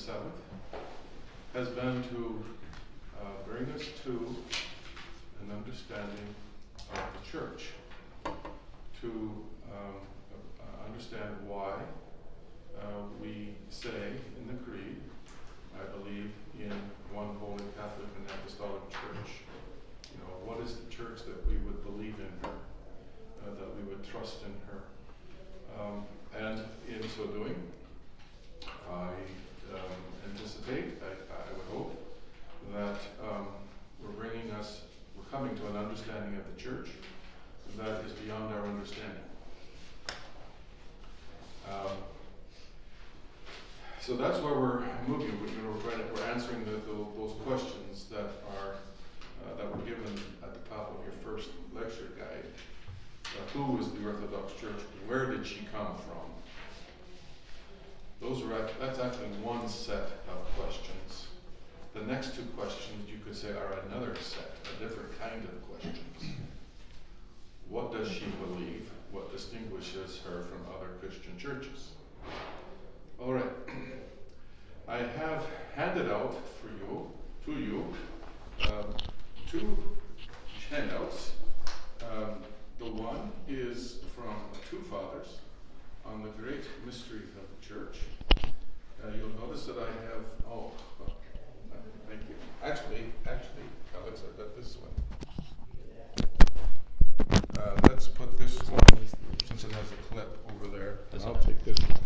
7th has been to uh, bring us to an understanding of the church, to um, uh, understand why uh, we say in the Creed, I believe in one holy Catholic and Apostolic Church. You know, what is the church that we would believe in her, uh, that we would trust in her? Um, and in so doing, I um, anticipate, I, I would hope, that um, we're bringing us, we're coming to an understanding of the church that is beyond our understanding. Um, so that's where we're moving. We're, you know, we're, trying to- we're answering the, the, those questions that are uh, that were given at the top of your first lecture guide. Uh, who is the Orthodox Church? Where did she come from? Those are act- that's actually one set of questions. The next two questions you could say are another set, a different kind of questions. What does she believe? What distinguishes her from other Christian churches? All right. I have handed out for you, to you, um, two handouts. Um, the one is from two fathers on the great mystery of the church. Uh, you'll notice that I have, oh, well, uh, thank you. Actually, actually, Alex, I got this one. Uh, let's put this one, since it has a clip over there, and I'll take this one.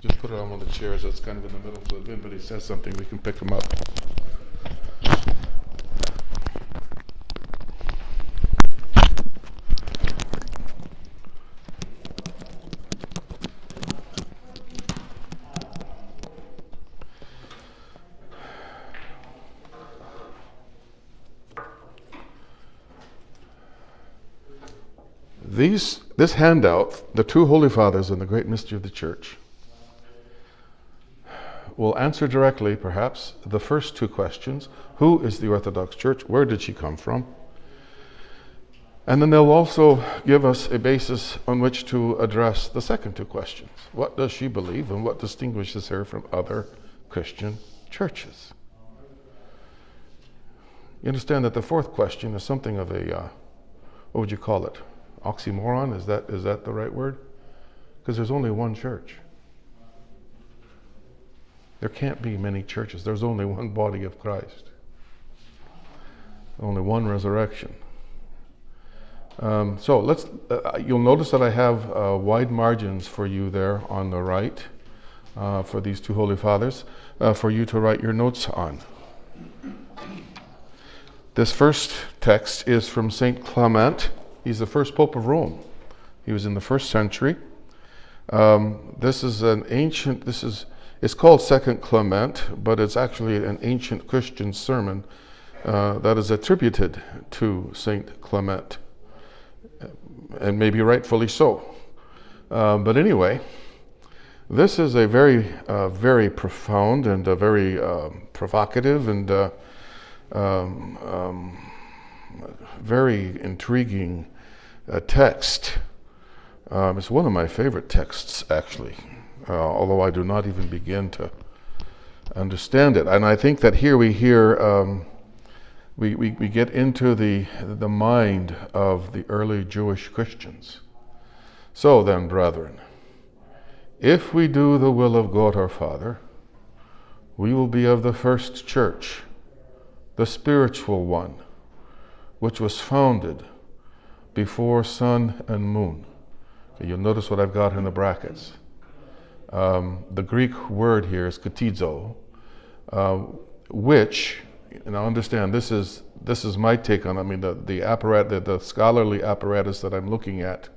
Just put it on one of the chairs that's kind of in the middle, so if anybody says something, we can pick them up. These, this handout, the two Holy Fathers and the great mystery of the Church, will answer directly, perhaps, the first two questions Who is the Orthodox Church? Where did she come from? And then they'll also give us a basis on which to address the second two questions What does she believe, and what distinguishes her from other Christian churches? You understand that the fourth question is something of a, uh, what would you call it? Oxymoron? Is that, is that the right word? Because there's only one church. There can't be many churches. There's only one body of Christ, only one resurrection. Um, so let's. Uh, you'll notice that I have uh, wide margins for you there on the right uh, for these two holy fathers uh, for you to write your notes on. This first text is from Saint Clement. He's the first pope of Rome. He was in the first century. Um, this is an ancient. This is it's called Second Clement, but it's actually an ancient Christian sermon uh, that is attributed to Saint Clement, and maybe rightfully so. Uh, but anyway, this is a very, uh, very profound and a very um, provocative and uh, um, um, very intriguing uh, text. Um, it's one of my favorite texts, actually uh, although I do not even begin to understand it. And I think that here we hear, um, we, we, we get into the, the mind of the early Jewish Christians. So then, brethren, if we do the will of God our Father, we will be of the first church, the spiritual one, which was founded before sun and moon. You'll notice what I've got in the brackets. Um, the Greek word here is katizo, uh, which, and I understand this is this is my take on. I mean, the the apparat, the, the scholarly apparatus that I'm looking at,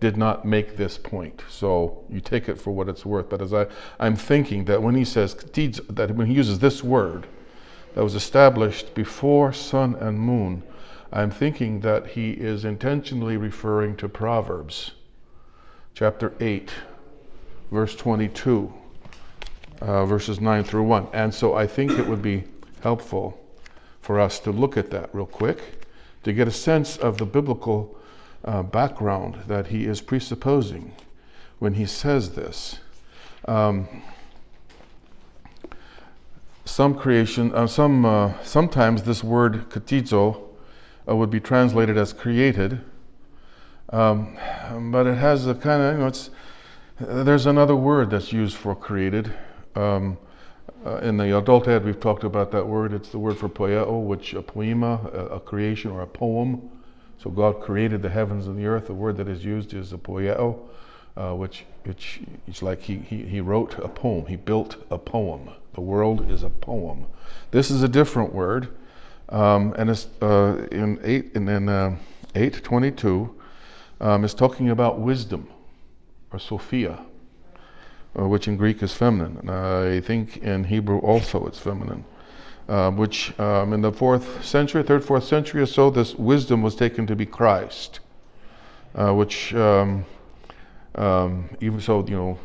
did not make this point. So you take it for what it's worth. But as I I'm thinking that when he says katizo, that when he uses this word, that was established before sun and moon, I'm thinking that he is intentionally referring to Proverbs, chapter eight verse 22, uh, verses 9 through 1. And so I think it would be helpful for us to look at that real quick to get a sense of the biblical uh, background that he is presupposing when he says this. Um, some creation, uh, some uh, sometimes this word katizo uh, would be translated as created, um, but it has a kind of you know it's there's another word that's used for created. Um, uh, in the adult ed, we've talked about that word. It's the word for poieo, which a poema, a, a, creation or a poem. So God created the heavens and the earth. The word that is used is a poieo, uh, which, which it's like he, he, he wrote a poem. He built a poem. The world is a poem. This is a different word, um, and it's uh, in eight and in uh, eight twenty two. Um, it's talking about wisdom, or Sophia, uh, which in Greek is feminine. I think in Hebrew also it's feminine. Uh, which um, in the fourth century, third, fourth century or so, this wisdom was taken to be Christ, uh, which um, um, even so, you know,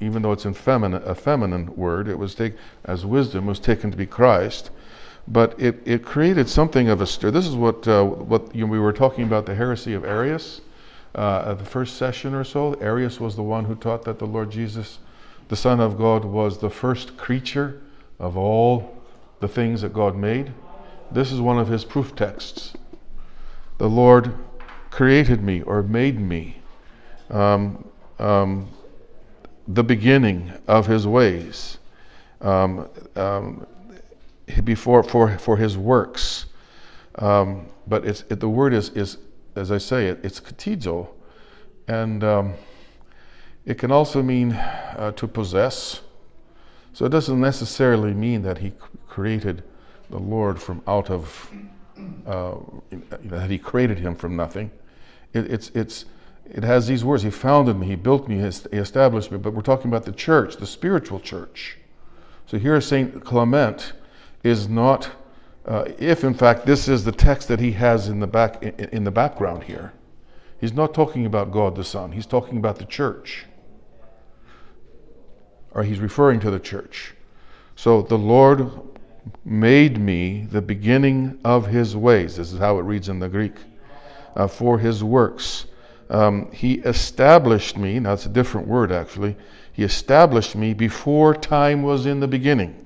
even though it's in a feminine word, it was taken as wisdom was taken to be Christ. But it, it created something of a stir. This is what uh, what you know, we were talking about the heresy of Arius uh, the first session or so. Arius was the one who taught that the Lord Jesus, the Son of God, was the first creature of all the things that God made. This is one of his proof texts. The Lord created me or made me. Um, um, the beginning of his ways um, um, before for for his works. Um, but it's it, the word is is as I say it, it's katizo, and um, it can also mean uh, to possess. So it doesn't necessarily mean that he created the Lord from out of uh, that he created him from nothing. It, it's it's it has these words He founded me, He built me, He established me. But we're talking about the church, the spiritual church. So here, St. Clement is not, uh, if in fact this is the text that he has in the, back, in, in the background here, he's not talking about God the Son, he's talking about the church. Or he's referring to the church. So the Lord made me the beginning of his ways. This is how it reads in the Greek. Uh, for his works um, he established me, now it's a different word actually, he established me before time was in the beginning.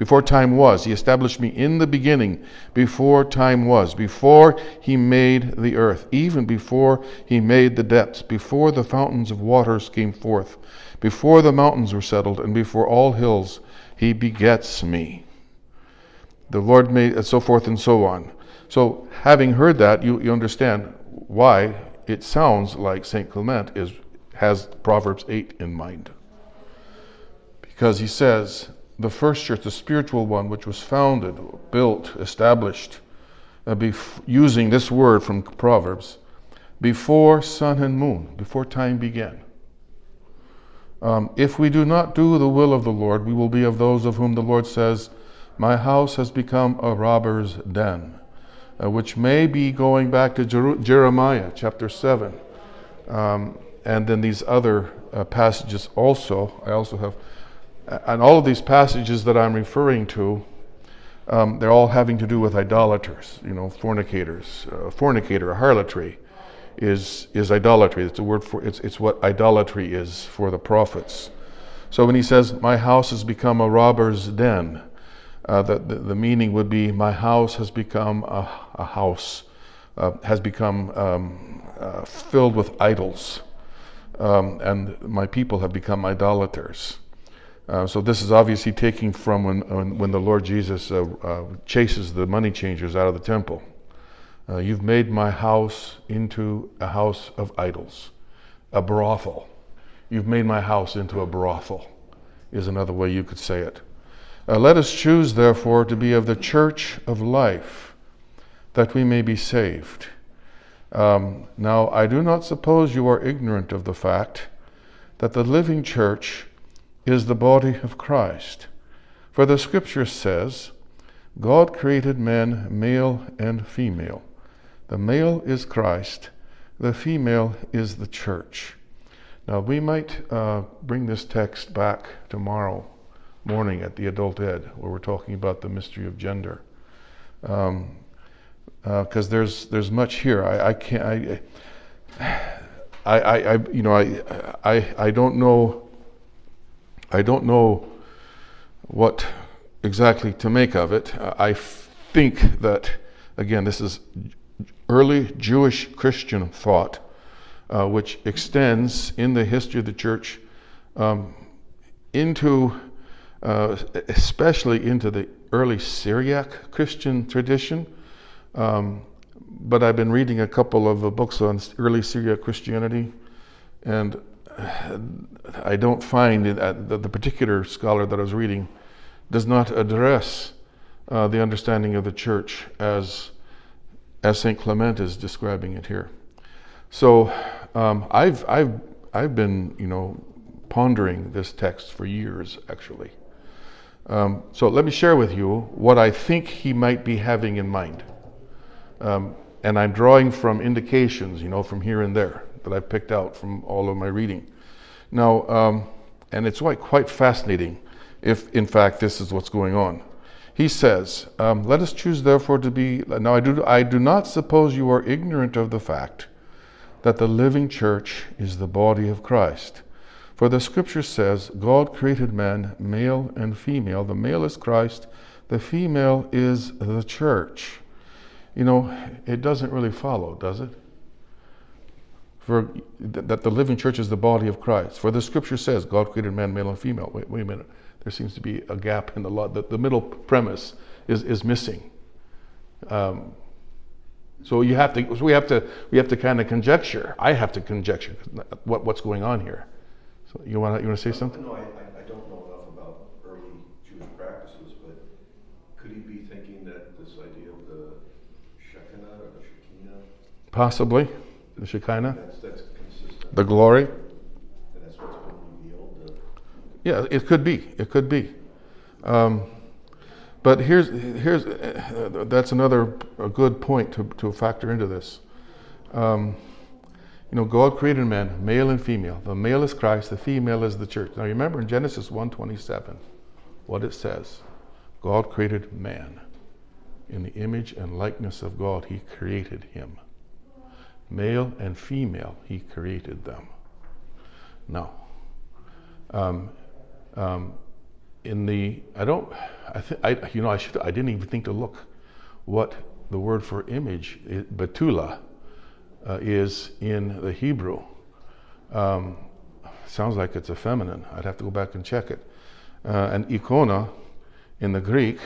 Before time was. He established me in the beginning, before time was, before he made the earth, even before he made the depths, before the fountains of waters came forth, before the mountains were settled, and before all hills, he begets me. The Lord made, and so forth and so on. So, having heard that, you, you understand why it sounds like St. Clement is, has Proverbs 8 in mind. Because he says, the first church, the spiritual one, which was founded, built, established, uh, bef- using this word from Proverbs, before sun and moon, before time began. Um, if we do not do the will of the Lord, we will be of those of whom the Lord says, My house has become a robber's den uh, which may be going back to Jer- Jeremiah chapter 7. Um, and then these other uh, passages also. I also have, and all of these passages that I'm referring to, um, they're all having to do with idolaters, you know, fornicators. Uh, fornicator, harlotry, is is idolatry. It's a word for it's it's what idolatry is for the prophets. So when he says, "My house has become a robber's den," uh, the, the, the, meaning would be my house has become a, a house, uh, has become um, uh, filled with idols, um, and my people have become idolaters. Uh, so this is obviously taking from when, when, when the Lord Jesus uh, uh, chases the money changers out of the temple. you've made my house into a house of idols, a brothel. You've made my house into a brothel, is another way you could say it. Uh, let us choose, therefore, to be of the church of life, that we may be saved. Um, now, I do not suppose you are ignorant of the fact that the living church is the body of Christ. For the scripture says, God created men male and female. The male is Christ, the female is the church. Now, we might uh, bring this text back tomorrow morning at the adult ed where we're talking about the mystery of gender. Because um, uh, there's there's much here. I, I can't. I, I, I, you know, I, I, I don't know. I don't know what exactly to make of it. Uh, I think that, again, this is early Jewish Christian thought, uh, which extends in the history of the church um, into, uh, especially into the early Syriac Christian tradition. Um, but I've been reading a couple of uh, books on early Syriac Christianity, and I don't find that the particular scholar that I was reading does not address uh, the understanding of the church as as Saint Clement is describing it here. So um, I've I've I've been you know pondering this text for years actually. Um, so let me share with you what I think he might be having in mind. Um, and I'm drawing from indications, you know, from here and there that I've picked out from all of my reading. Now, um, and it's quite, quite fascinating if, in fact, this is what's going on. He says, um, Let us choose, therefore, to be. Now, I do, I do not suppose you are ignorant of the fact that the living church is the body of Christ. For the scripture says, God created man, male and female. The male is Christ, the female is the church. You know, it doesn't really follow, does it? For that the living church is the body of Christ. For the scripture says, God created man, male and female. Wait, wait a minute. There seems to be a gap in the law. The, the middle premise is, is missing. Um, so you have to. So we have to. We have to kind of conjecture. I have to conjecture what, what's going on here. So you want to you want to say something? No, I, I don't know enough about early Jewish practices, but could he be thinking that this idea of the Shekinah or the Shekinah? Possibly, the Shekinah. The glory. Uh, Yeah, it could be. It could be. Um, but here's here's uh, that's another a good point to, to factor into this. Um, you know, God created man, male and female. The male is Christ, the female is the church. Now, remember in Genesis 1:27, what it says: God created man. In the image and likeness of God, He created him. Male and female, He created them. Now, um, um, in the I don't I think I you know I should I didn't even think to look what the word for image i- betula uh, is in the Hebrew. Um, sounds like it's a feminine. I'd have to go back and check it. Uh, and icona in the Greek,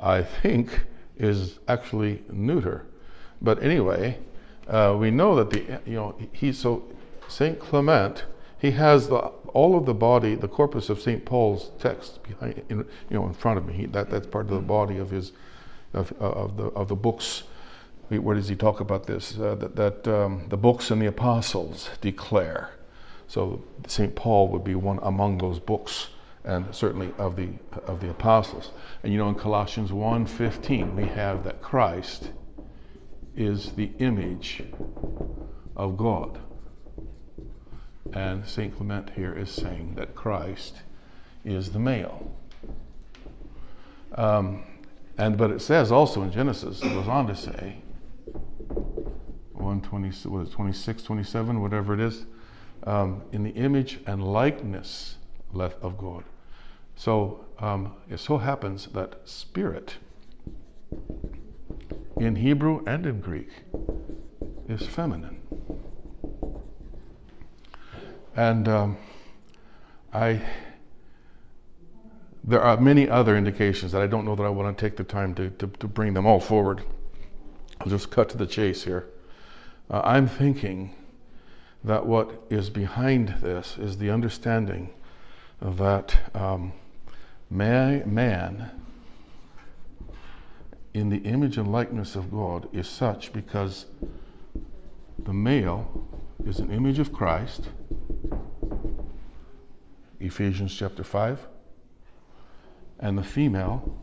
I think, is actually neuter. But anyway, uh, we know that the you know he so Saint Clement he has the all of the body the corpus of Saint Paul's text behind in, you know in front of me. He, that that's part of the body of his of, of the of the books. Where does he talk about this? Uh, that that um, the books and the apostles declare. So Saint Paul would be one among those books, and certainly of the of the apostles. And you know in Colossians 1:15 we have that Christ is the image of God. And St. Clement here is saying that Christ is the male. Um, and but it says also in Genesis, it goes on to say, 120, what is it, 26, 27, whatever it is, um, in the image and likeness left of God. So um, it so happens that spirit in Hebrew and in Greek is feminine. And um, I, there are many other indications that I don't know that I want to take the time to, to, to bring them all forward. I'll just cut to the chase here. Uh, I'm thinking that what is behind this is the understanding that um, man, man, in the image and likeness of God, is such because the male is an image of Christ, Ephesians chapter 5, and the female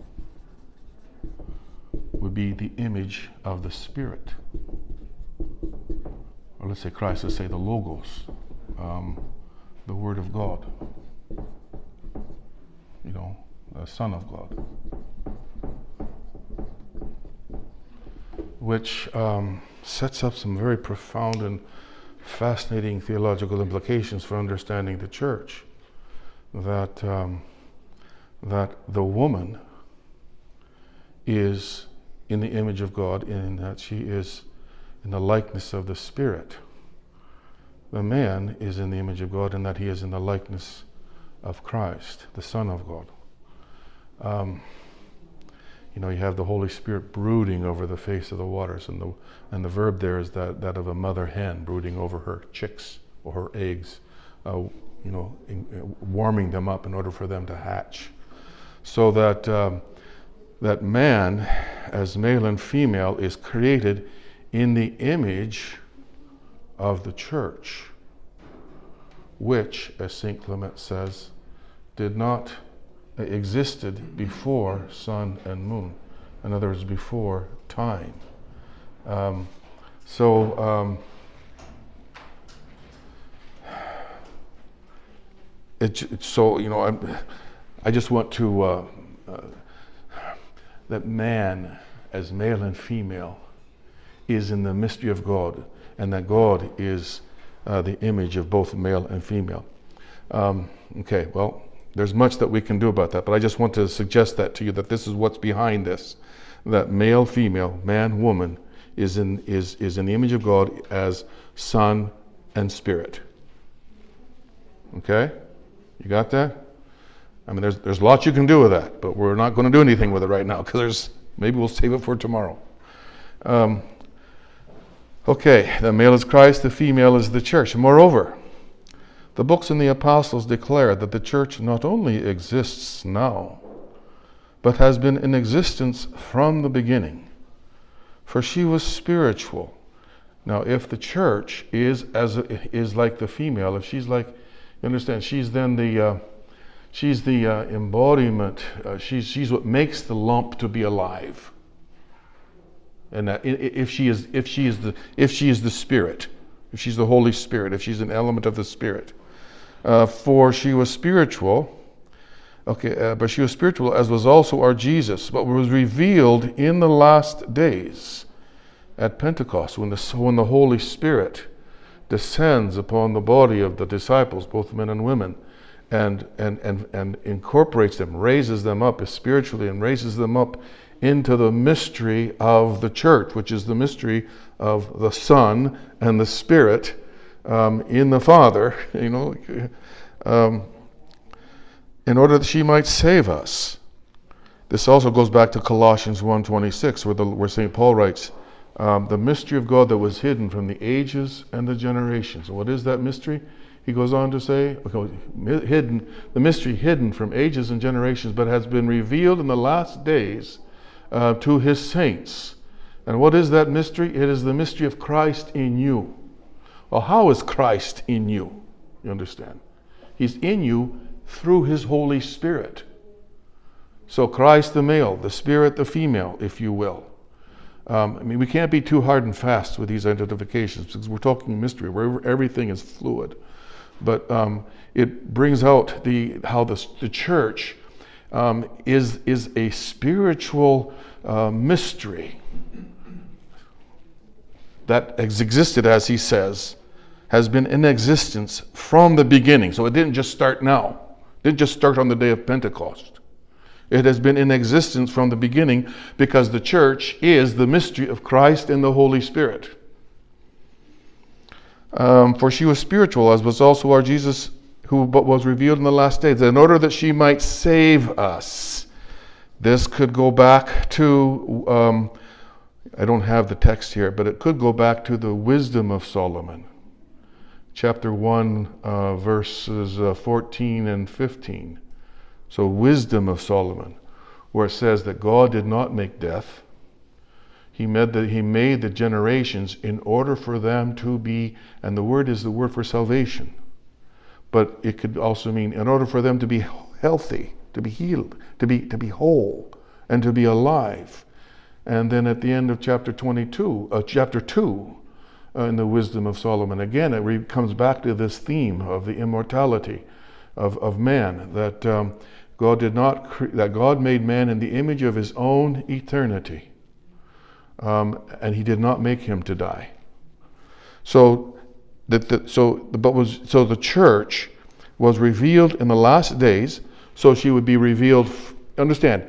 would be the image of the Spirit. Or let's say Christ, let's say the Logos, um, the Word of God, you know, the Son of God. Which um, sets up some very profound and fascinating theological implications for understanding the church. That, um, that the woman is in the image of God in that she is in the likeness of the Spirit. The man is in the image of God in that he is in the likeness of Christ, the Son of God. Um, you know, you have the Holy Spirit brooding over the face of the waters, and the and the verb there is that that of a mother hen brooding over her chicks or her eggs, uh, you know, in, uh, warming them up in order for them to hatch, so that um, that man, as male and female, is created in the image of the church, which, as Saint Clement says, did not existed before sun and moon. In other words, before time. Um, so, um, it, it, so you know, I'm, I just want to uh, uh, that man, as male and female, is in the mystery of God, and that God is uh, the image of both male and female. Um, okay, well, there's much that we can do about that, but I just want to suggest that to you that this is what's behind this. That male, female, man, woman is in, is, is in the image of God as son and spirit. Okay? You got that? I mean, there's, there's lots you can do with that, but we're not going to do anything with it right now because there's maybe we'll save it for tomorrow. Um, okay, the male is Christ, the female is the church. Moreover, the books and the apostles declare that the church not only exists now, but has been in existence from the beginning. For she was spiritual. Now, if the church is as a, is like the female, if she's like, you understand, she's then the uh, she's the uh, embodiment. Uh, she's she's what makes the lump to be alive. And that if she is if she is the if she is the spirit, if she's the Holy Spirit, if she's an element of the Spirit, uh, for she was spiritual. Okay, uh, but she was spiritual, as was also our Jesus, but was revealed in the last days at Pentecost when the, when the Holy Spirit descends upon the body of the disciples, both men and women, and, and, and, and incorporates them, raises them up spiritually, and raises them up into the mystery of the church, which is the mystery of the Son and the Spirit um, in the Father, you know, um, in order that she might save us. This also goes back to Colossians 1.26, where, where St. Paul writes, um, the mystery of God that was hidden from the ages and the generations. what is that mystery? He goes on to say, hidden, the mystery hidden from ages and generations, but has been revealed in the last days uh, to his saints. And what is that mystery? It is the mystery of Christ in you well, how is Christ in you? You understand? He's in you through his Holy Spirit. So, Christ the male, the Spirit the female, if you will. Um, I mean, we can't be too hard and fast with these identifications because we're talking mystery where everything is fluid. But um, it brings out the, how the, the church um, is, is a spiritual uh, mystery that existed, as he says, has been in existence from the beginning. So it didn't just start now. It didn't just start on the day of Pentecost. It has been in existence from the beginning because the church is the mystery of Christ and the Holy Spirit. Um, for she was spiritual, as was also our Jesus, who was revealed in the last days, in order that she might save us. This could go back to, um, I don't have the text here, but it could go back to the wisdom of Solomon chapter 1, uh, verses uh, 14 and 15. So, wisdom of Solomon, where it says that God did not make death. He made, the, he made the generations in order for them to be, and the word is the word for salvation. But it could also mean in order for them to be healthy, to be healed, to be, to be whole, and to be alive. And then at the end of chapter 22, uh, chapter 2, uh, in the wisdom of Solomon. Again, it re- comes back to this theme of the immortality of, of man, that um, God did not, cre- that God made man in the image of his own eternity. Um, and he did not make him to die. So, that the, so, but was, so the church was revealed in the last days, so she would be revealed. Understand,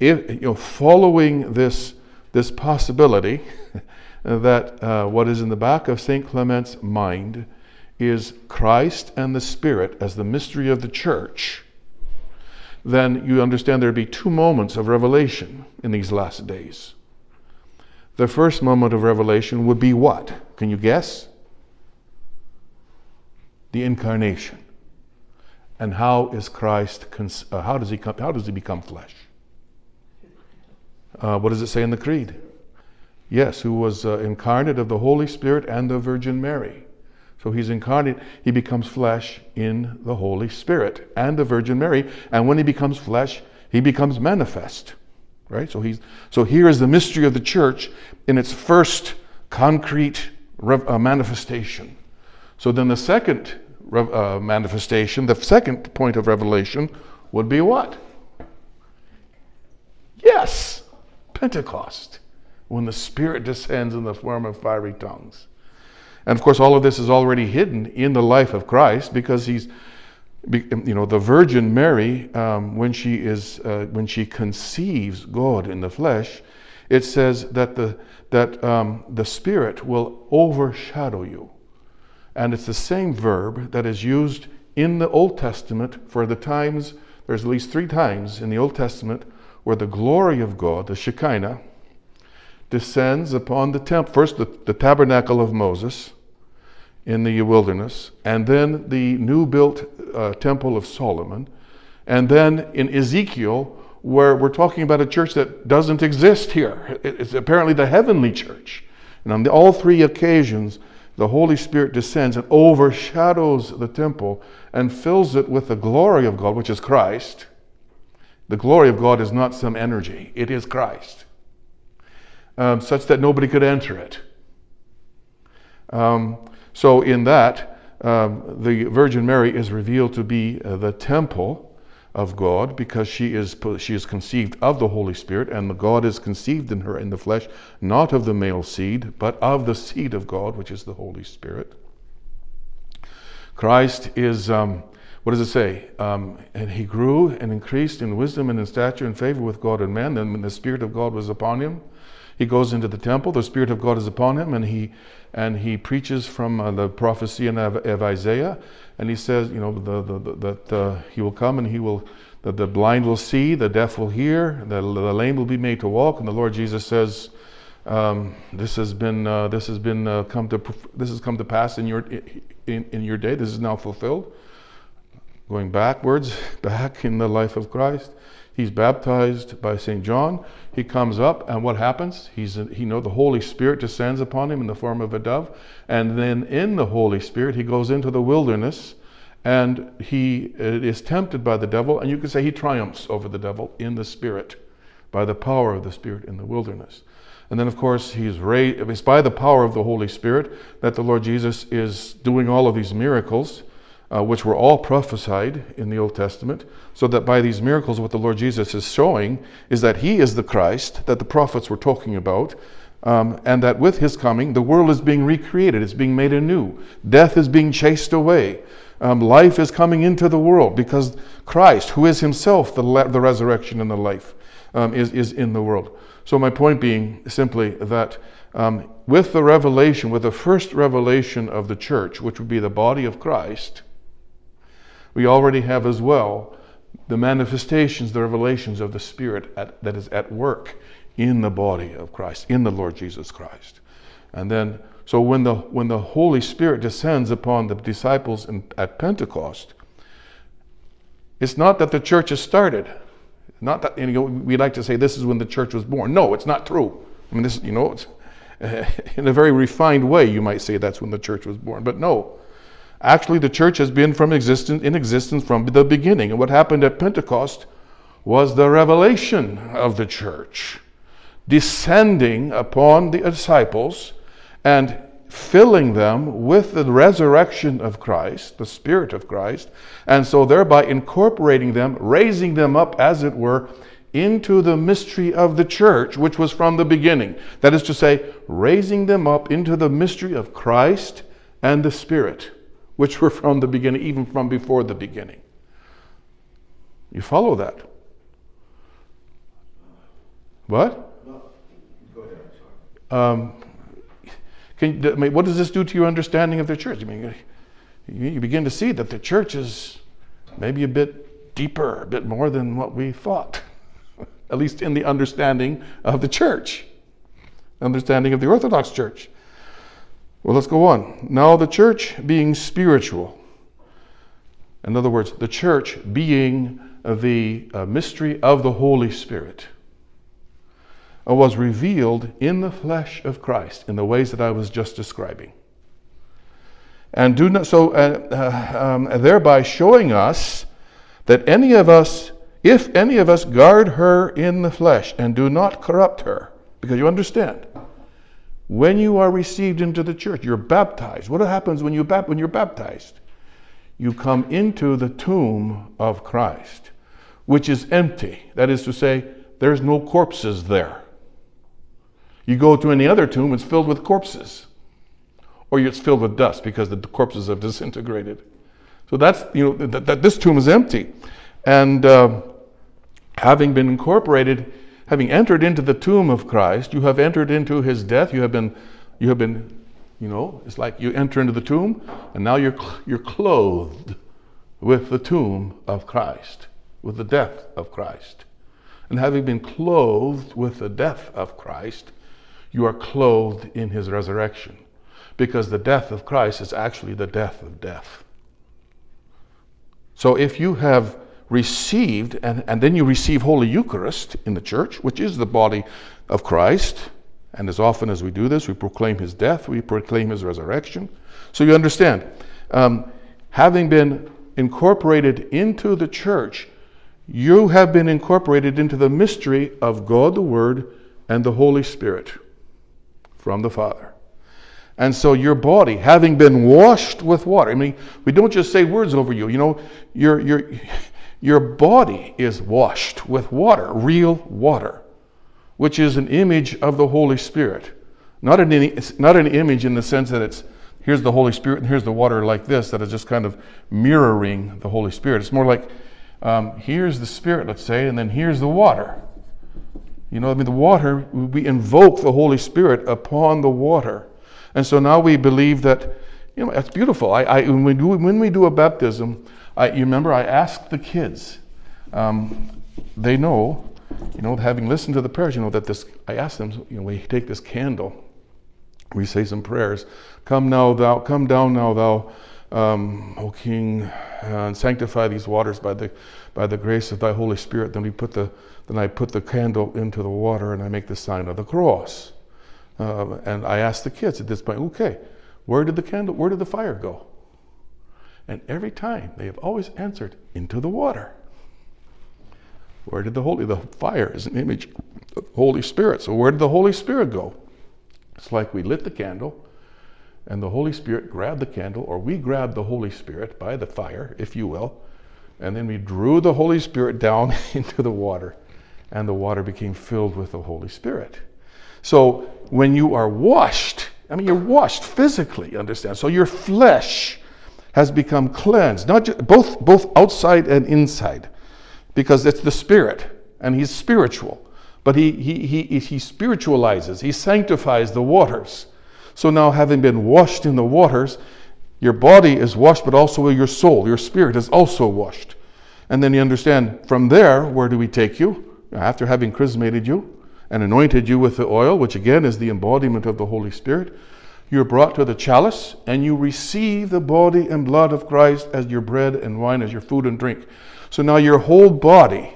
if, you know, following this, this possibility that uh, what is in the back of St. Clement's mind is Christ and the Spirit as the mystery of the church, then you understand there'd be two moments of revelation in these last days. The first moment of revelation would be what? Can you guess? The incarnation. And how is Christ? Uh, how does he come? How does he become flesh? Uh, what does it say in the creed? Yes, who was uh, incarnate of the Holy Spirit and the Virgin Mary. So he's incarnate, he becomes flesh in the Holy Spirit and the Virgin Mary. And when he becomes flesh, he becomes manifest. Right? So he's so here is the mystery of the church in its first concrete uh, manifestation. So then the second uh, manifestation, the second point of revelation would be what? Yes, Pentecost, when the Spirit descends in the form of fiery tongues. And of course, all of this is already hidden in the life of Christ because he's, you know, the Virgin Mary, um, when she is, uh, when she conceives God in the flesh, it says that the that um, the Spirit will overshadow you, and it's the same verb that is used in the Old Testament for the times. There's at least three times in the Old Testament where the glory of God, the Shekinah, descends upon the temple. First, the, the tabernacle of Moses in the wilderness, and then the new built uh, temple of Solomon, and then in Ezekiel, where we're talking about a church that doesn't exist here. It's apparently the heavenly church. And on the, all three occasions, the Holy Spirit descends and overshadows the temple and fills it with the glory of God, which is Christ. The glory of God is not some energy, it is Christ um, such that nobody could enter it. Um, so, in that, um, the Virgin Mary is revealed to be uh, the temple of God because she is, she is conceived of the Holy Spirit, and the God is conceived in her in the flesh, not of the male seed, but of the seed of God, which is the Holy Spirit. Christ is, um, what does it say? Um, and he grew and increased in wisdom and in stature and favor with God and man. When the Spirit of God was upon him, he goes into the temple. The Spirit of God is upon him, and he and he preaches from uh, the prophecy of, of, Isaiah. And he says, you know, the, the, the, that uh, he will come and he will, that the blind will see, the deaf will hear, the, the lame will be made to walk. And the Lord Jesus says, um, "This has been, uh, this has been uh, come to, this has come to pass in your, in, in your day. This is now fulfilled." Going backwards, back in the life of Christ. He's baptized by St. John. He comes up, and what happens? He's, he know the Holy Spirit descends upon him in the form of a dove, and then in the Holy Spirit, he goes into the wilderness, and he is tempted by the devil, and you could say he triumphs over the devil in the Spirit, by the power of the Spirit in the wilderness. And then, of course, he's raised, it's by the power of the Holy Spirit that the Lord Jesus is doing all of these miracles uh, which were all prophesied in the Old Testament, so that by these miracles, what the Lord Jesus is showing is that He is the Christ that the prophets were talking about, um, and that with His coming, the world is being recreated, it's being made anew. Death is being chased away. Um, life is coming into the world because Christ, who is Himself the, the resurrection and the life, um, is, is in the world. So, my point being simply that um, with the revelation, with the first revelation of the church, which would be the body of Christ, we already have as well the manifestations, the revelations of the Spirit at, that is at work in the body of Christ, in the Lord Jesus Christ. And then, so when the, when the Holy Spirit descends upon the disciples in, at Pentecost, it's not that the church has started. Not that you know, we like to say this is when the church was born. No, it's not true. I mean, this, you know, in a very refined way, you might say that's when the church was born. But no, Actually, the church has been from existence, in existence from the beginning. And what happened at Pentecost was the revelation of the church descending upon the disciples and filling them with the resurrection of Christ, the Spirit of Christ, and so thereby incorporating them, raising them up, as it were, into the mystery of the church, which was from the beginning. That is to say, raising them up into the mystery of Christ and the Spirit which were from the beginning, even from before the beginning. You follow that? What? Um, can, I mean, what does this do to your understanding of the church? I mean, you, you begin to see that the church is maybe a bit deeper, a bit more than what we thought, at least in the understanding of the church, understanding of the Orthodox Church. Well, let's go on. Now, the church being spiritual, in other words, the church being the uh, mystery of the Holy Spirit was revealed in the flesh of Christ in the ways that I was just describing. And do not so, uh, uh, um, thereby showing us that any of us, if any of us guard her in the flesh and do not corrupt her, because you understand, when you are received into the church, you're baptized. What happens when, you when you're baptized? You come into the tomb of Christ, which is empty. That is to say, there's no corpses there. You go to any other tomb, it's filled with corpses. Or it's filled with dust because the corpses have disintegrated. So that's, you know, that, that this tomb is empty. And uh, having been incorporated, having entered into the tomb of Christ, you have entered into his death. You have been, you have been, you know, it's like you enter into the tomb and now you're, you're clothed with the tomb of Christ, with the death of Christ. And having been clothed with the death of Christ, you are clothed in his resurrection. Because the death of Christ is actually the death of death. So if you have received, and, and then you receive Holy Eucharist in the church, which is the body of Christ, and as often as we do this, we proclaim his death, we proclaim his resurrection. So you understand, um, having been incorporated into the church, you have been incorporated into the mystery of God the Word and the Holy Spirit from the Father. And so your body, having been washed with water, I mean, we don't just say words over you. You know, your, your, your body is washed with water, real water, which is an image of the Holy Spirit. Not an, not an image in the sense that it's here's the Holy Spirit and here's the water like this, that is just kind of mirroring the Holy Spirit. It's more like um, here's the Spirit, let's say, and then here's the water. You know, I mean, the water, we invoke the Holy Spirit upon the water. And so now we believe that, you know, that's beautiful. I, I, when, we do, when we do a baptism, I, you remember I asked the kids, um, they know, you know, having listened to the prayers, you know, that this, I asked them, you know, we take this candle, we say some prayers. Come now, thou, come down now, thou, um, O King, uh, and sanctify these waters by the, by the grace of thy Holy Spirit. Then we put the, then I put the candle into the water and I make the sign of the cross. Uh, and I asked the kids at this point, okay, where did the candle, where did the fire go? And every time they have always answered, into the water. Where did the Holy, the fire is an image of Holy Spirit. So where did the Holy Spirit go? It's like we lit the candle and the Holy Spirit grabbed the candle, or we grabbed the Holy Spirit by the fire, if you will, and then we drew the Holy Spirit down into the water and the water became filled with the Holy Spirit. So when you are washed, I mean, you're washed physically, understand? So your flesh has become cleansed, not just, both, both outside and inside, because it's the Spirit, and He's spiritual. But he, he, he, he spiritualizes, He sanctifies the waters. So now, having been washed in the waters, your body is washed, but also your soul, your spirit is also washed. And then you understand from there, where do we take you? after having chrismated you and anointed you with the oil, which again is the embodiment of the Holy Spirit, you're brought to the chalice and you receive the body and blood of Christ as your bread and wine, as your food and drink. So now your whole body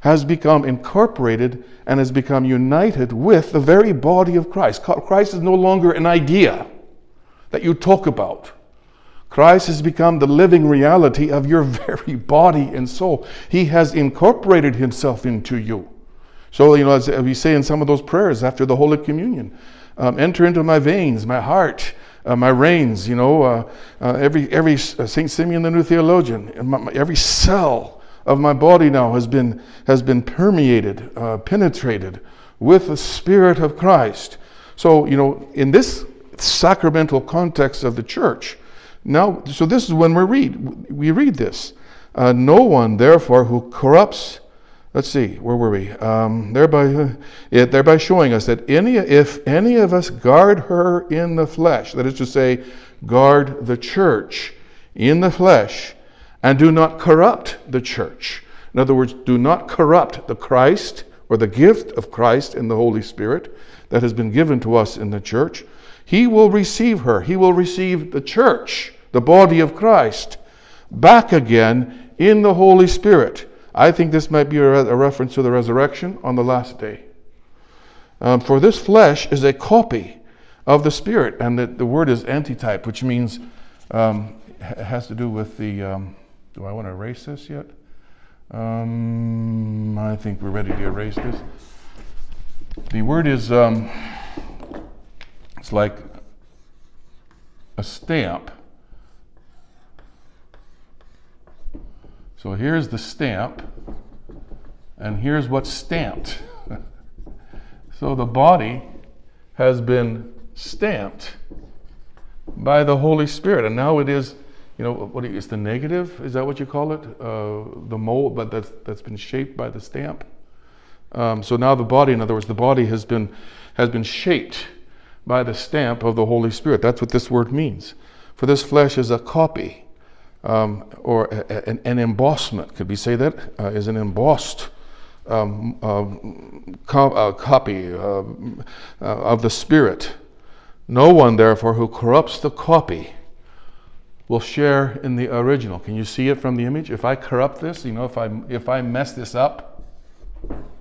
has become incorporated and has become united with the very body of Christ. Christ is no longer an idea that you talk about. Christ has become the living reality of your very body and soul. He has incorporated himself into you. So, you know, as we say in some of those prayers after the Holy Communion, um, enter into my veins, my heart, uh, my reins, you know, uh, uh, every, every uh, St. Simeon the New Theologian, my, every cell of my body now has been, has been permeated, uh, penetrated with the Spirit of Christ. So, you know, in this sacramental context of the church, now, so this is when we read. We read this. Uh, no one, therefore, who corrupts let's see, where were we? Um, thereby, it, thereby showing us that any, if any of us guard her in the flesh, that is to say, guard the church in the flesh, and do not corrupt the church. In other words, do not corrupt the Christ or the gift of Christ in the Holy Spirit that has been given to us in the church. He will receive her. He will receive the church, the body of Christ, back again in the Holy Spirit. I think this might be a, a reference to the resurrection on the last day. Um, for this flesh is a copy of the Spirit, and the, the word is antitype, which means um, has to do with the. Um, do I want to erase this yet? Um, I think we're ready to erase this. The word is, um, it's like a stamp. So here's the stamp, and here's what's stamped. so the body has been stamped by the Holy Spirit, and now it is you know, what is the negative? Is that what you call it? Uh, the mold, but that's, that's been shaped by the stamp. Um, so now the body, in other words, the body has been, has been shaped by the stamp of the Holy Spirit. That's what this word means. For this flesh is a copy um, or a, an, an, embossment. Could we say that? Uh, is an embossed um, uh, co- uh, copy uh, of the Spirit. No one, therefore, who corrupts the copy will share in the original. Can you see it from the image? If I corrupt this, you know, if I if I mess this up,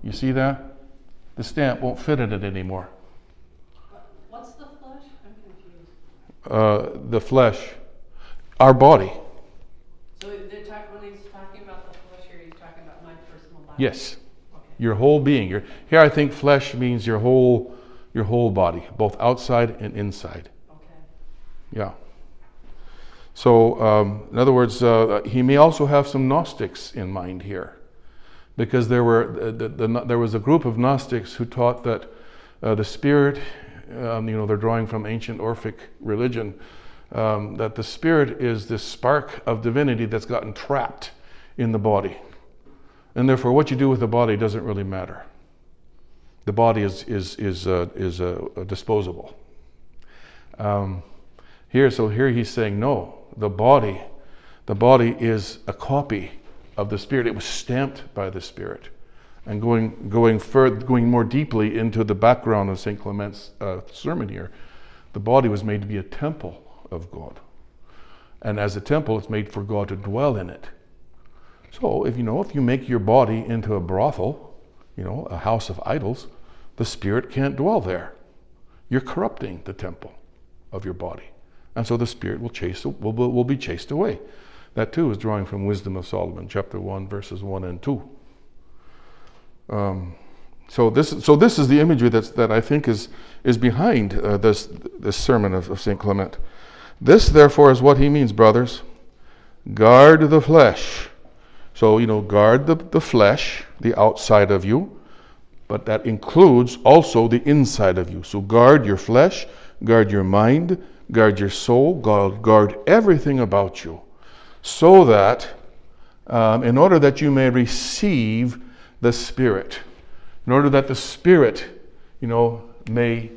you see that? The stamp won't fit in it anymore. What's the flesh? I'm confused. Uh, the flesh, our body. So they're talking, when he's talking about the flesh here, he's talking about my personal body? Yes. Okay. Your whole being. Your, here I think flesh means your whole your whole body, both outside and inside. Okay. Yeah. So, um, in other words, uh, he may also have some Gnostics in mind here, because there were uh, the, the, the, there was a group of Gnostics who taught that uh, the spirit, um, you know, they're drawing from ancient Orphic religion, um, that the spirit is this spark of divinity that's gotten trapped in the body, and therefore what you do with the body doesn't really matter. The body is is is uh, is uh, disposable. Um, here, so here he's saying no the body, the body is a copy of the Spirit. It was stamped by the Spirit. And going, going, further, going more deeply into the background of St. Clement's uh, sermon here, the body was made to be a temple of God. And as a temple, it's made for God to dwell in it. So, if you know, if you make your body into a brothel, you know, a house of idols, the Spirit can't dwell there. You're corrupting the temple of your body. And so the spirit will, chase, will, will be chased away. That too is drawing from Wisdom of Solomon, chapter 1, verses 1 and 2. Um, so, this, so this is the imagery that's, that I think is, is behind uh, this, this sermon of, of St. Clement. This, therefore, is what he means, brothers. Guard the flesh. So, you know, guard the, the flesh, the outside of you, but that includes also the inside of you. So, guard your flesh, guard your mind, guard your soul, guard, guard everything about you, so that um, in order that you may receive the Spirit, in order that the Spirit, you know, may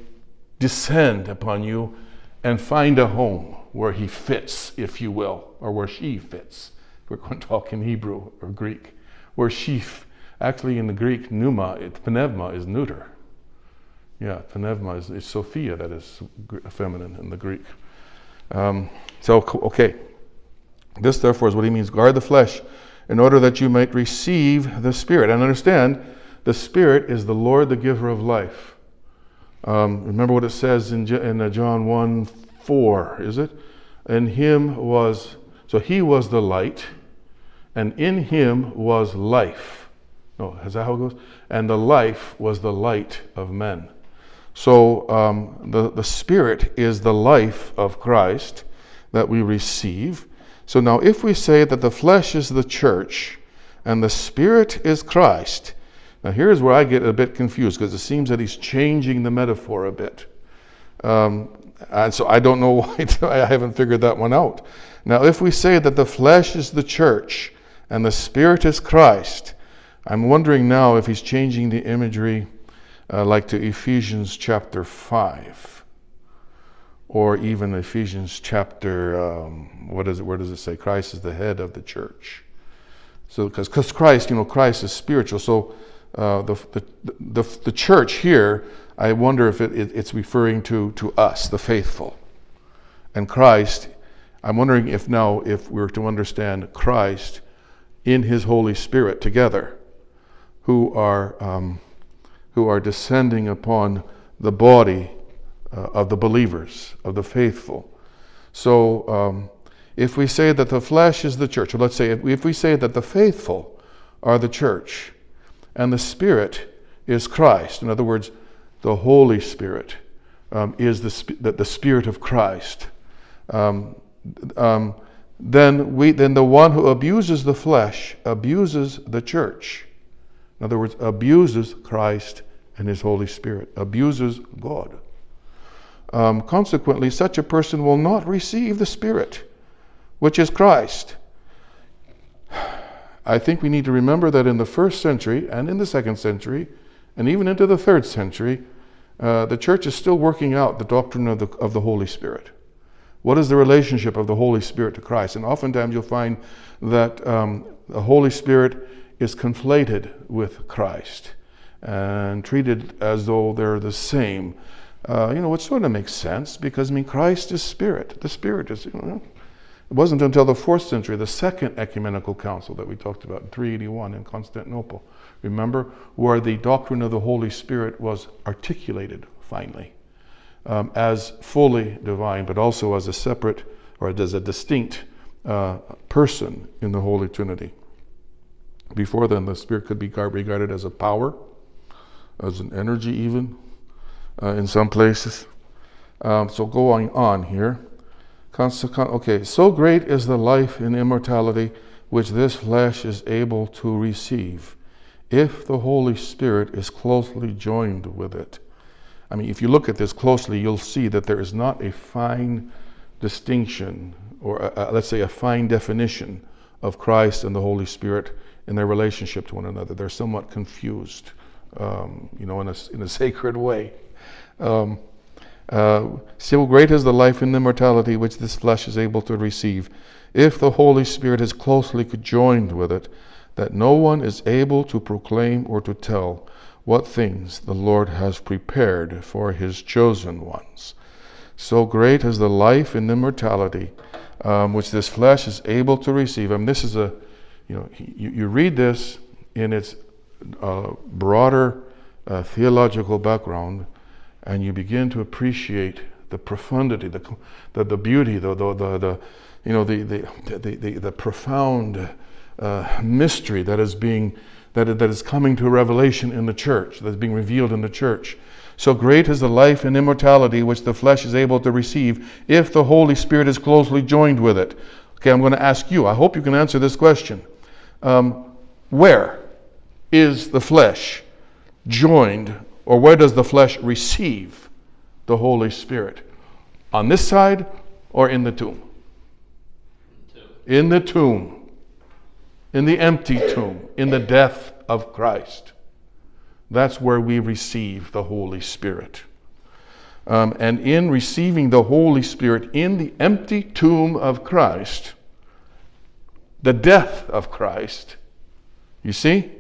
descend upon you and find a home where He fits, if you will, or where she fits. We're going to talk in Hebrew or Greek, where she, actually in the Greek, pneuma, it, pneuma is neuter. Yeah, pneuma is, is Sophia, that is feminine in the Greek. Um, so, okay. This, therefore, is what he means guard the flesh in order that you might receive the Spirit. And understand, the Spirit is the Lord, the giver of life. Um, remember what it says in, in uh, John 1 4, is it? In him was, so he was the light, and in him was life. No, is that how it goes? And the life was the light of men. So um, the, the Spirit is the life of Christ that we receive. So now, if we say that the flesh is the church and the Spirit is Christ, now here's where I get a bit confused because it seems that he's changing the metaphor a bit. Um, and so I don't know why I haven't figured that one out. Now, if we say that the flesh is the church and the Spirit is Christ, I'm wondering now if he's changing the imagery uh, like to Ephesians chapter 5 or even Ephesians chapter, um, what is it, where does it say? Christ is the head of the church. So, because Christ, you know, Christ is spiritual. So uh, the, the, the, the, church here, I wonder if it, it, it's referring to, to us, the faithful. And Christ, I'm wondering if now, if we we're to understand Christ in his Holy Spirit together, who are, um, who are descending upon the body uh, of the believers, of the faithful. So, um, if we say that the flesh is the church, or let's say if we, if we say that the faithful are the church, and the Spirit is Christ, in other words, the Holy Spirit um, is the, the, the, Spirit of Christ, um, um, then, we, then the one who abuses the flesh abuses the church. In other words, abuses Christ and His Holy Spirit, abuses God. Um, consequently, such a person will not receive the Spirit, which is Christ. I think we need to remember that in the first century and in the second century, and even into the third century, uh, the church is still working out the doctrine of the, of the Holy Spirit. What is the relationship of the Holy Spirit to Christ? And oftentimes you'll find that um, the Holy Spirit is conflated with Christ and treated as though they're the same. Uh, you know, which sort of makes sense because, I mean, Christ is Spirit. The Spirit is, you know, it wasn't until the fourth century, the second ecumenical council that we talked about in 381 in Constantinople, remember, where the doctrine of the Holy Spirit was articulated finally um, as fully divine, but also as a separate or as a distinct uh, person in the Holy Trinity. Before then, the Spirit could be regarded as a power, as an energy, even uh, in some places. Um, so, going on here. Okay, so great is the life and immortality which this flesh is able to receive, if the Holy Spirit is closely joined with it. I mean, if you look at this closely, you'll see that there is not a fine distinction, or a, a, let's say a fine definition of Christ and the Holy Spirit in their relationship to one another. They're somewhat confused, um, you know, in a, in a sacred way. Um, uh, so great is the life and immortality which this flesh is able to receive, if the Holy Spirit is closely joined with it, that no one is able to proclaim or to tell what things the Lord has prepared for his chosen ones. So great is the life and immortality um, which this flesh is able to receive. I mean, this is a, you know, you, you read this in its uh, broader uh, theological background, and you begin to appreciate the profundity, the, the, the beauty, the, the, the, the, you know, the, the, the, the, the profound uh, mystery that is being that, that is coming to revelation in the church, that's being revealed in the church. So great is the life and immortality which the flesh is able to receive if the Holy Spirit is closely joined with it. Okay, I'm going to ask you. I hope you can answer this question. Um, where is the flesh joined, or where does the flesh receive the Holy Spirit? On this side or in the tomb? In the tomb in the empty tomb, in the death of Christ. That's where we receive the Holy Spirit. Um, and in receiving the Holy Spirit in the empty tomb of Christ, the death of Christ, you see,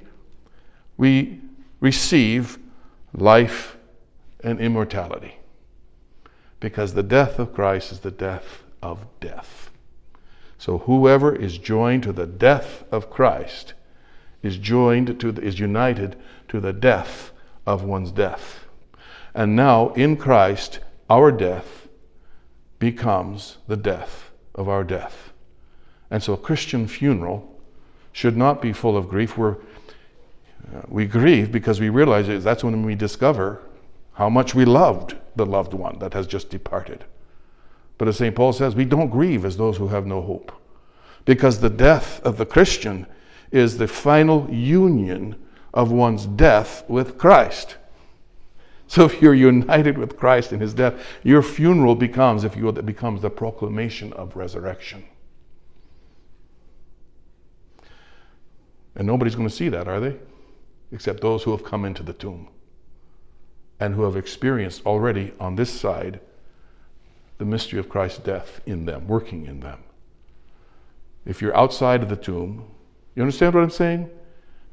we receive life and immortality. Because the death of Christ is the death of death. So whoever is joined to the death of Christ is joined to the, is united to the death of one's death. And now in Christ our death becomes the death of our death. And so a Christian funeral should not be full of grief. We're, uh, we grieve because we realize that's when we discover how much we loved the loved one that has just departed. But as St. Paul says, we don't grieve as those who have no hope. Because the death of the Christian is the final union of one's death with Christ. So if you're united with Christ in his death, your funeral becomes, if you will, it becomes the proclamation of resurrection. And nobody's going to see that, are they? except those who have come into the tomb and who have experienced already on this side the mystery of Christ's death in them, working in them. If you're outside of the tomb, you understand what I'm saying?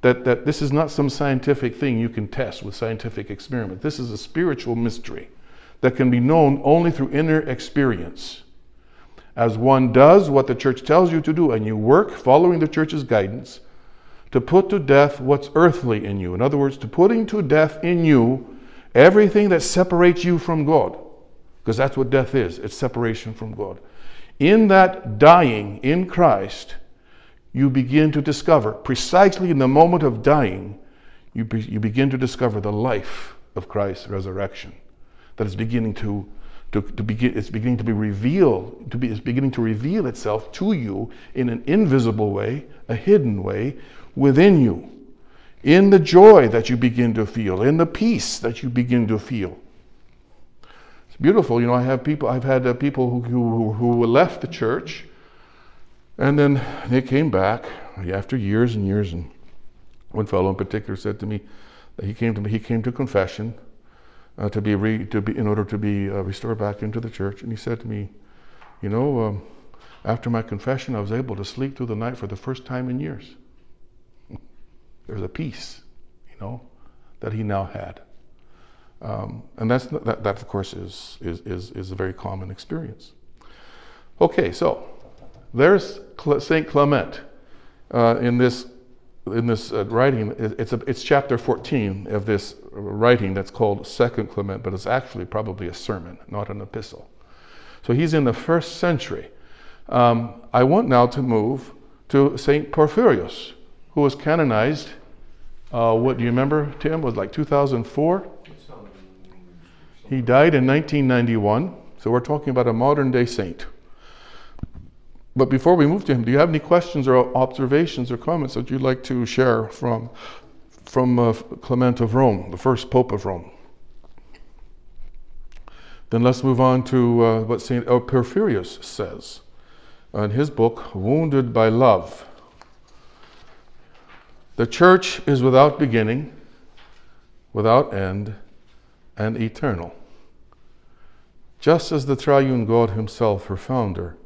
That, that this is not some scientific thing you can test with scientific experiment. This is a spiritual mystery that can be known only through inner experience. As one does what the church tells you to do, and you work following the church's guidance to put to death what's earthly in you. In other words, to putting to death in you everything that separates you from God. Because that's what death is it's separation from God. In that dying in Christ, you begin to discover, precisely in the moment of dying, you, be, you begin to discover the life of Christ's resurrection that is beginning to, to, to begin, it's beginning to be revealed, to be, it's beginning to reveal itself to you in an invisible way, a hidden way within you, in the joy that you begin to feel, in the peace that you begin to feel. Beautiful. You know, I have people, I've had uh, people who, who, who left the church and then they came back after years and years. And one fellow in particular said to me that he came to, me, he came to confession uh, to be, re, to be in order to be uh, restored back into the church. And he said to me, you know, um, after my confession, I was able to sleep through the night for the first time in years. There's a peace, you know, that he now had. Um, and that's, that, that, of course, is, is, is, is a very common experience. Okay, so there's St. Clement uh, in this in this uh, writing, it's, a, it's chapter 14 of this writing that's called Second Clement, but it's actually probably a sermon, not an epistle. So he's in the first century. Um, I want now to move to St. Porphyrios, who was canonized, uh, what do you remember, Tim? It Was like 2004? He died in 1991, so we're talking about a modern day saint. But before we move to him, do you have any questions or observations or comments that you'd like to share from, from uh, Clement of Rome, the first Pope of Rome? Then let's move on to uh, what St. Porphyrius says in his book, Wounded by Love. The church is without beginning, without end, and eternal. Just as the triune God himself, her founder,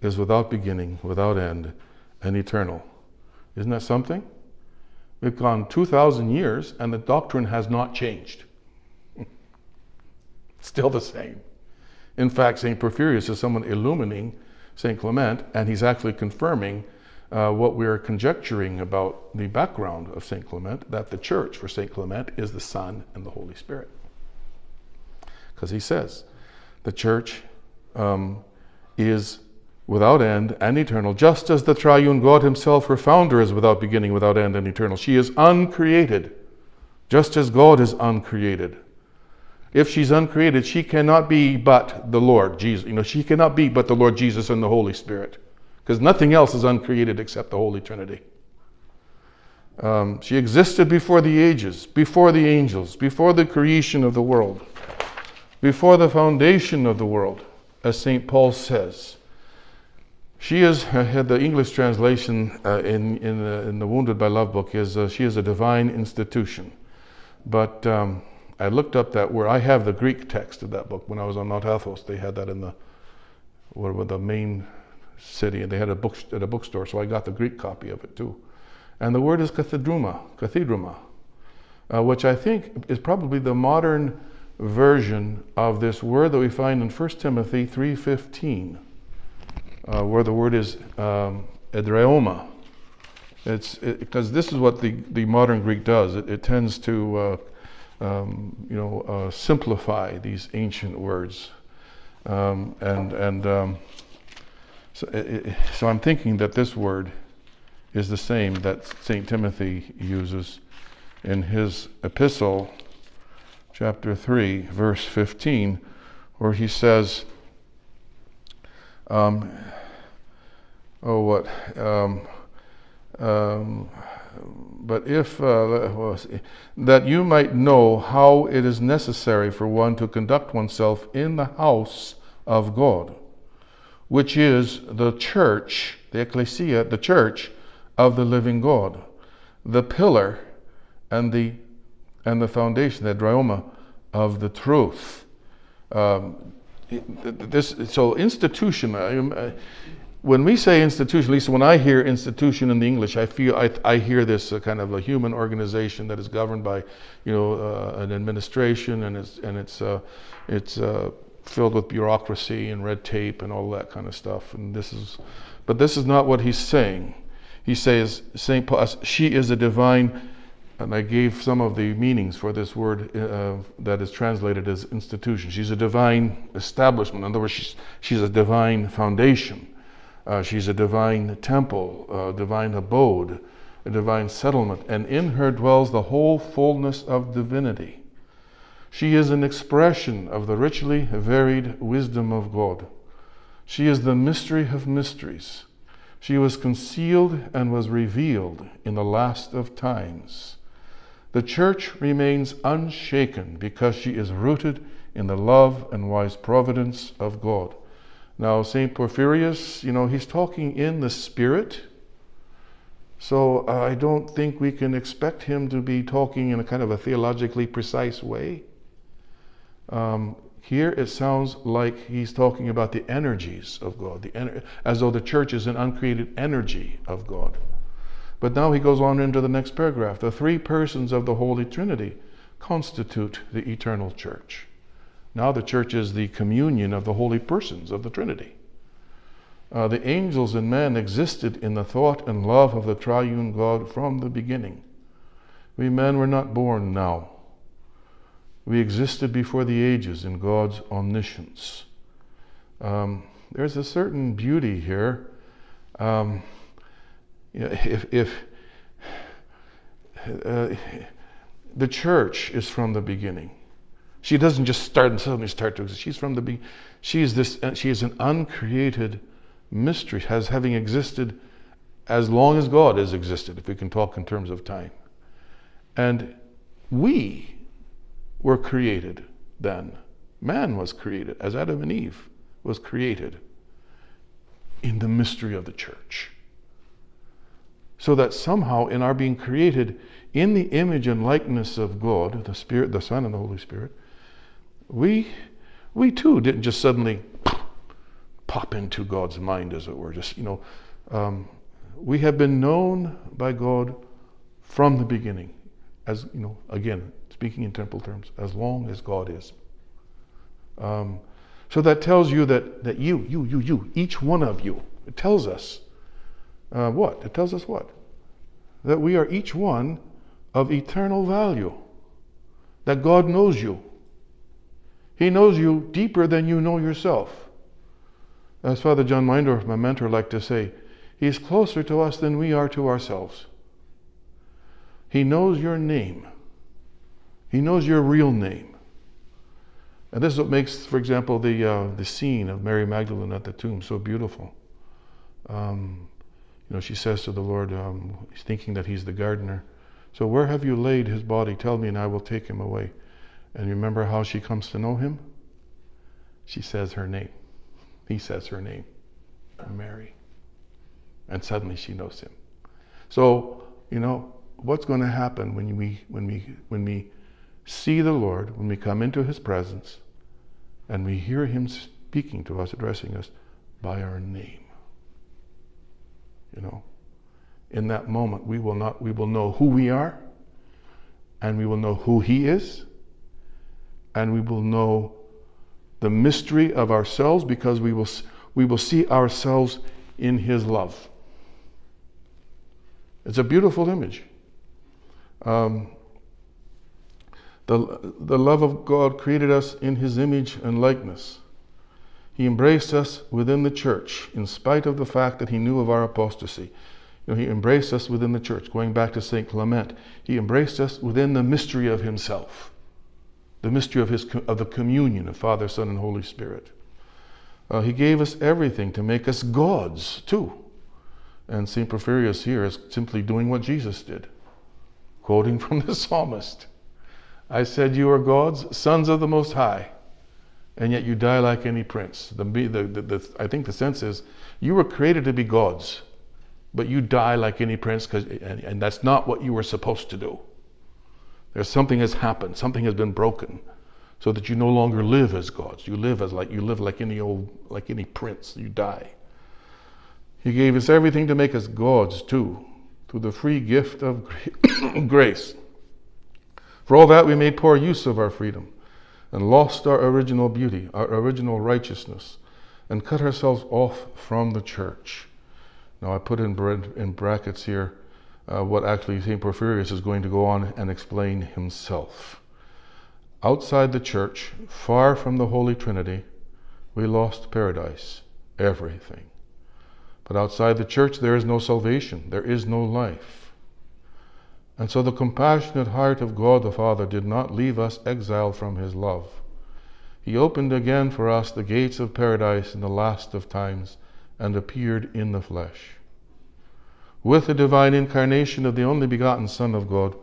is without beginning, without end, and eternal. Isn't that something? We've gone 2,000 years and the doctrine has not changed. Still the same. In fact, St. Porphyrius is someone illumining St. Clement, and he's actually confirming uh, what we're conjecturing about the background of St. Clement that the church for St. Clement is the Son and the Holy Spirit. Because he says the church um, is without end and eternal, just as the triune God himself, her founder, is without beginning, without end, and eternal. She is uncreated, just as God is uncreated. If she's uncreated, she cannot be but the Lord Jesus. You know, she cannot be but the Lord Jesus and the Holy Spirit, because nothing else is uncreated except the Holy Trinity. Um, she existed before the ages, before the angels, before the creation of the world, before the foundation of the world, as St. Paul says. She is, uh, the English translation uh, in, in, uh, in the Wounded by Love book is, uh, she is a divine institution. But um, I looked up that word. I have the Greek text of that book. When I was on Mount Athos, they had that in the, what the main city, and they had a book at a bookstore, so I got the Greek copy of it too. And the word is cathedruma, cathedruma, uh, which I think is probably the modern version of this word that we find in 1 Timothy 3.15 uh, where the word is um, edreoma. It's because it, this is what the, the modern Greek does. It, it tends to uh, um, you know uh, simplify these ancient words, um, and and um, so, it, so I'm thinking that this word is the same that Saint Timothy uses in his epistle, chapter three, verse fifteen, where he says. Um, oh, what? Um, um, but if uh, that you might know how it is necessary for one to conduct oneself in the house of God, which is the church, the ecclesia, the church of the living God, the pillar and the and the foundation, the dryoma of the truth. Um, this so institution. I, when we say institution, at least when I hear institution in the English, I feel I, I hear this uh, kind of a human organization that is governed by, you know, uh, an administration and it's and it's uh, it's uh, filled with bureaucracy and red tape and all that kind of stuff. And this is, but this is not what he's saying. He says Saint Paul, she is a divine. And I gave some of the meanings for this word uh, that is translated as institution. She's a divine establishment. In other words, she's, she's a divine foundation. Uh, she's a divine temple, a divine abode, a divine settlement, and in her dwells the whole fullness of divinity. She is an expression of the richly varied wisdom of God. She is the mystery of mysteries. She was concealed and was revealed in the last of times. The church remains unshaken because she is rooted in the love and wise providence of God. Now, St. Porphyrius, you know, he's talking in the Spirit. So uh, I don't think we can expect him to be talking in a kind of a theologically precise way. Um, here it sounds like he's talking about the energies of God, the as though the church is an uncreated energy of God. But now he goes on into the next paragraph. The three persons of the Holy Trinity constitute the eternal church. Now the church is the communion of the holy persons of the Trinity. Uh, the angels and men existed in the thought and love of the triune God from the beginning. We men were not born now. We existed before the ages in God's omniscience. Um, there's a certain beauty here. Um, you know, if, if uh, the church is from the beginning, she doesn't just start and suddenly start to exist. She's from the be. She is this. Uh, she is an uncreated mystery, has having existed as long as God has existed, if we can talk in terms of time. And we were created then. Man was created as Adam and Eve was created in the mystery of the church. So that somehow in our being created in the image and likeness of God, the Spirit, the Son, and the Holy Spirit, we, we too didn't just suddenly pop into God's mind, as it were. Just, you know, um, we have been known by God from the beginning, as, you know, again, speaking in temple terms, as long as God is. Um, so that tells you that, that you, you, you, you, each one of you, it tells us uh, what? It tells us what? That we are each one of eternal value. That God knows you. He knows you deeper than you know yourself. As Father John Meyendorff, my mentor, liked to say, He's closer to us than we are to ourselves. He knows your name. He knows your real name. And this is what makes, for example, the, uh, the scene of Mary Magdalene at the tomb so beautiful. Um, you know, she says to the Lord, um, thinking that he's the gardener, So where have you laid his body? Tell me, and I will take him away. And remember how she comes to know him? She says her name. He says her name, Mary. And suddenly she knows him. So, you know, what's going to happen when we when we when we see the Lord, when we come into his presence and we hear him speaking to us, addressing us by our name. You know, in that moment we will not we will know who we are and we will know who he is and we will know the mystery of ourselves because we will, we will see ourselves in His love. It's a beautiful image. Um, the, the love of God created us in His image and likeness. He embraced us within the church in spite of the fact that He knew of our apostasy. You know, he embraced us within the church, going back to St. Clement. He embraced us within the mystery of Himself the mystery of, his, of the communion of Father, Son, and Holy Spirit. Uh, he gave us everything to make us gods, too. And St. Porphyrius here is simply doing what Jesus did, quoting from the psalmist I said, You are gods, sons of the Most High, and yet you die like any prince. The, the, the, I think the sense is you were created to be gods, but you die like any prince, and, and that's not what you were supposed to do. There's something has happened, something has been broken, so that you no longer live as gods. You live as like you live like any old like any prince. You die. He gave us everything to make us gods too, through the free gift of grace. For all that we made poor use of our freedom and lost our original beauty, our original righteousness, and cut ourselves off from the church. Now I put in, in brackets here uh, what actually St. Porphyrius is going to go on and explain himself. Outside the church, far from the Holy Trinity, we lost paradise, everything. But outside the church, there is no salvation, there is no life. And so the compassionate heart of God the Father did not leave us exiled from his love. He opened again for us the gates of paradise in the last of times and appeared in the flesh. With the divine incarnation of the only begotten Son of God,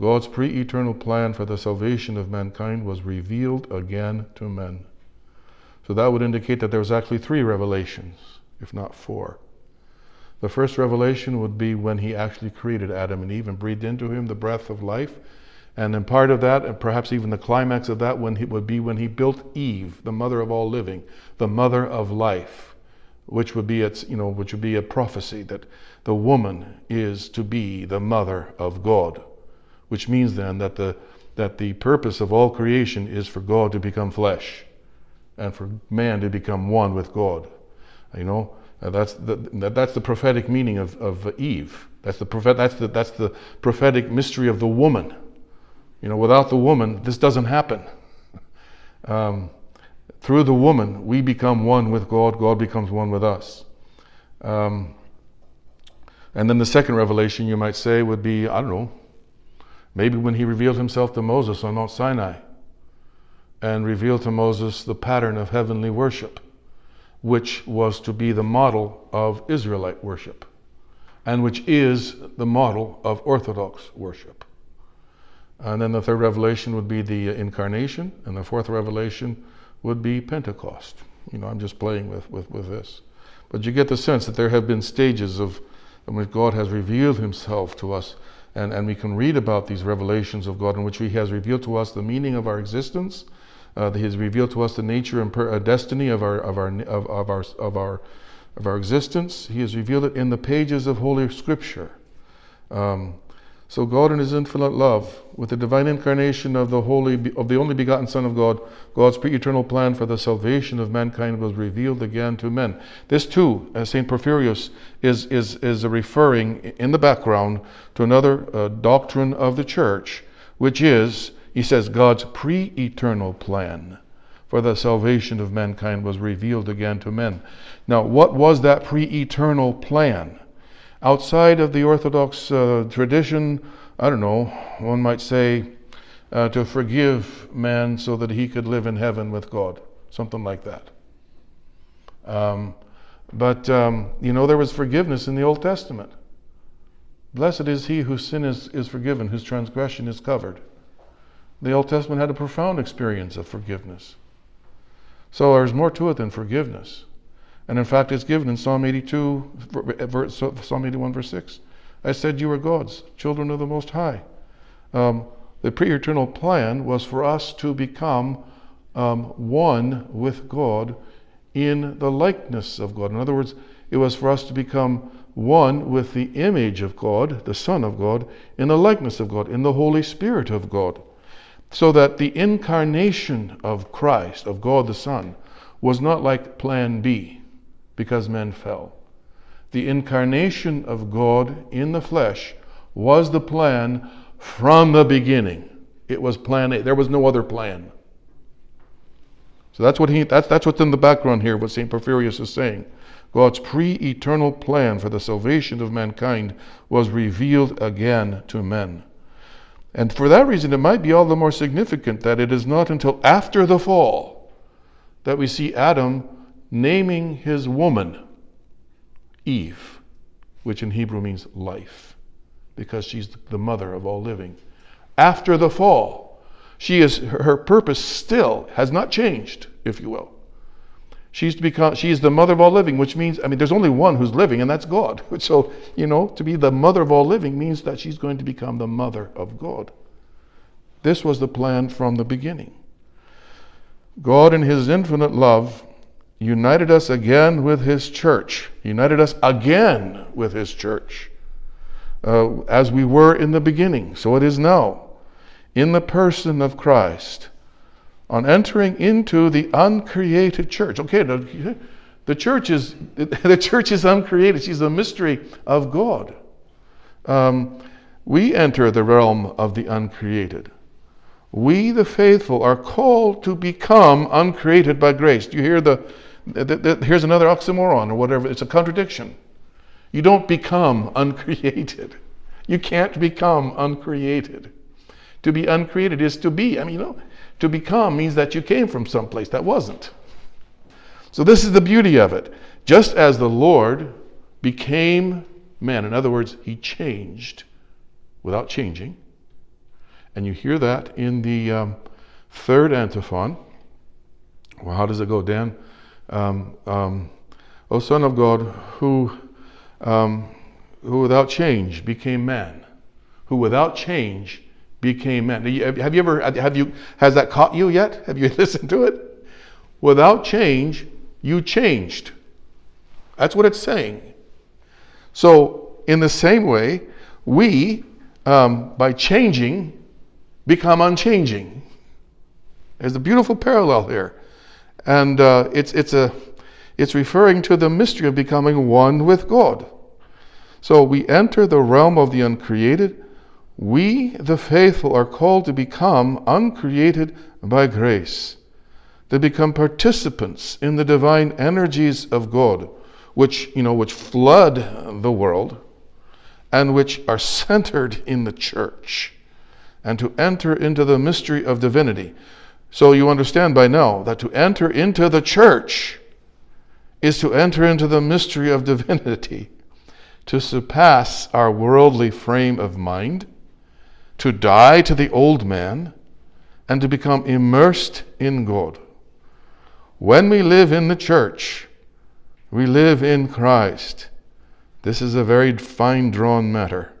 God's pre eternal plan for the salvation of mankind was revealed again to men. So that would indicate that there was actually three revelations, if not four. The first revelation would be when he actually created Adam and Eve and breathed into him the breath of life. And then part of that, and perhaps even the climax of that, when he would be when he built Eve, the mother of all living, the mother of life, which would be its, you know, which would be a prophecy that the woman is to be the mother of God, which means then that the that the purpose of all creation is for God to become flesh, and for man to become one with God. You know, that's the, that's the prophetic meaning of, of Eve. That's the, prophet, that's, the, that's the prophetic mystery of the woman. You know, without the woman, this doesn't happen. Um, through the woman, we become one with God, God becomes one with us. Um, and then the second revelation, you might say, would be I don't know, maybe when he revealed himself to Moses on Mount Sinai and revealed to Moses the pattern of heavenly worship which was to be the model of Israelite worship, and which is the model of Orthodox worship. And then the third revelation would be the incarnation, and the fourth revelation would be Pentecost. You know, I'm just playing with, with, with this. But you get the sense that there have been stages of in which God has revealed himself to us, and, and we can read about these revelations of God in which he has revealed to us the meaning of our existence, uh, he has revealed to us the nature and per, uh, destiny of our of our of, of our of our of our existence. He has revealed it in the pages of Holy Scripture. Um, so God, in His infinite love, with the divine incarnation of the holy of the only begotten Son of God, God's pre-eternal plan for the salvation of mankind was revealed again to men. This too, as Saint Porphyrius is is is referring in the background to another uh, doctrine of the Church, which is he says God's pre eternal plan for the salvation of mankind was revealed again to men. Now, what was that pre eternal plan? Outside of the Orthodox uh, tradition, I don't know, one might say uh, to forgive man so that he could live in heaven with God, something like that. Um, but, um, you know, there was forgiveness in the Old Testament. Blessed is he whose sin is, is forgiven, whose transgression is covered. The Old Testament had a profound experience of forgiveness. So there's more to it than forgiveness. And in fact, it's given in Psalm 82, verse, Psalm 81, verse 6. I said, You are gods, children of the Most High. Um, the pre eternal plan was for us to become um, one with God in the likeness of God. In other words, it was for us to become one with the image of God, the Son of God, in the likeness of God, in the Holy Spirit of God. So that the incarnation of Christ, of God the Son, was not like plan B because men fell. The incarnation of God in the flesh was the plan from the beginning. It was plan A. There was no other plan. So that's what he that's that's what's in the background here, what St. Porphyrius is saying. God's pre-eternal plan for the salvation of mankind was revealed again to men. And for that reason, it might be all the more significant that it is not until after the fall that we see Adam naming his woman Eve, which in Hebrew means life, because she's the mother of all living. After the fall, she is her purpose still has not changed, if you will. She's to become she's the mother of all living, which means I mean there's only one who's living, and that's God. So, you know, to be the mother of all living means that she's going to become the mother of God. This was the plan from the beginning. God, in His infinite love, united us again with His church, united us again with His church, uh, as we were in the beginning, so it is now, in the person of Christ, on entering into the uncreated church. Okay, the, church is the church is uncreated. She's a mystery of God. Um, we enter the realm of the uncreated. We, the faithful, are called to become uncreated by grace. Do you hear the, the, the, here's another oxymoron or whatever, it's a contradiction. You don't become uncreated. You can't become uncreated. To be uncreated is to be. I mean, you know, to become means that you came from someplace that wasn't. So, this is the beauty of it. Just as the Lord became man, in other words, he changed without changing. And you hear that in the um, third antiphon. Well, how does it go, Dan? Um, um, o Son of God, who, um, who without change became man, who without change became man. Have you ever, have you, has that caught you yet? Have you listened to it? Without change, you changed. That's what it's saying. So, in the same way, we, um, by changing, become unchanging. There's a beautiful parallel here. And uh, it's, it's, a, it's referring to the mystery of becoming one with God. So we enter the realm of the uncreated. We, the faithful, are called to become uncreated by grace, to become participants in the divine energies of God, which, you know, which flood the world and which are centered in the church, and to enter into the mystery of divinity. So you understand by now that to enter into the church is to enter into the mystery of divinity, to surpass our worldly frame of mind, to die to the old man, and to become immersed in God. When we live in the church, we live in Christ. This is a very fine drawn matter.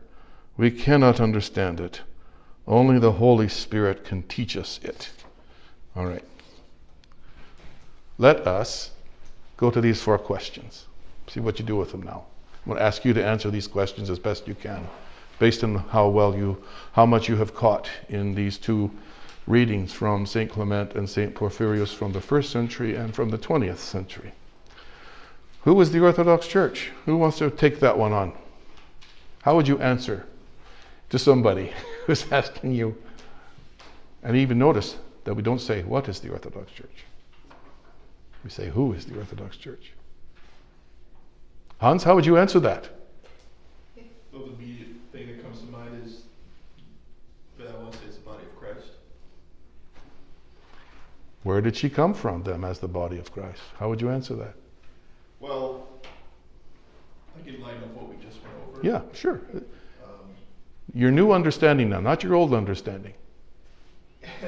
We cannot understand it. Only the Holy Spirit can teach us it. All right. Let us go to these four questions. See what you do with them now. I'm going to ask you to answer these questions as best you can, based on how well you, how much you have caught in these two readings from St. Clement and St. Porphyrius from the first century and from the 20th century. Who was the Orthodox Church? Who wants to take that one on? How would you answer to somebody who's asking you? And even notice that we don't say, What is the Orthodox Church? We say, Who is the Orthodox Church? Hans, how would you answer that? Well, the immediate thing that comes to mind is, but I want to say it's the body of Christ. Where did she come from, then, as the body of Christ? How would you answer that? Well, I can line up what we just went over. Yeah, sure. Um, Your new understanding now, not your old understanding.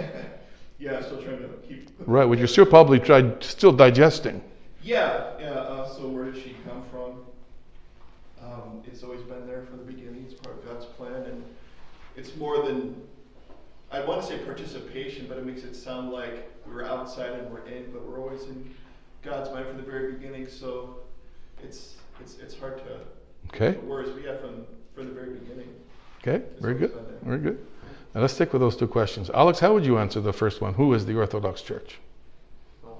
yeah, still trying to keep. Right, well, you're still probably tried, still digesting. Yeah, yeah. Uh, so where did she come from? Um, it's always been there from the beginning. It's part of God's plan, and it's more than I want to say participation, but it makes it sound like we're outside and we're in, but we're always in God's mind from the very beginning. So it's it's it's hard to Okay, put words, but yeah, from from the very beginning. okay, it's very good, very good. Now let's stick with those two questions. Alex, how would you answer the first one? Who is the Orthodox Church? Well,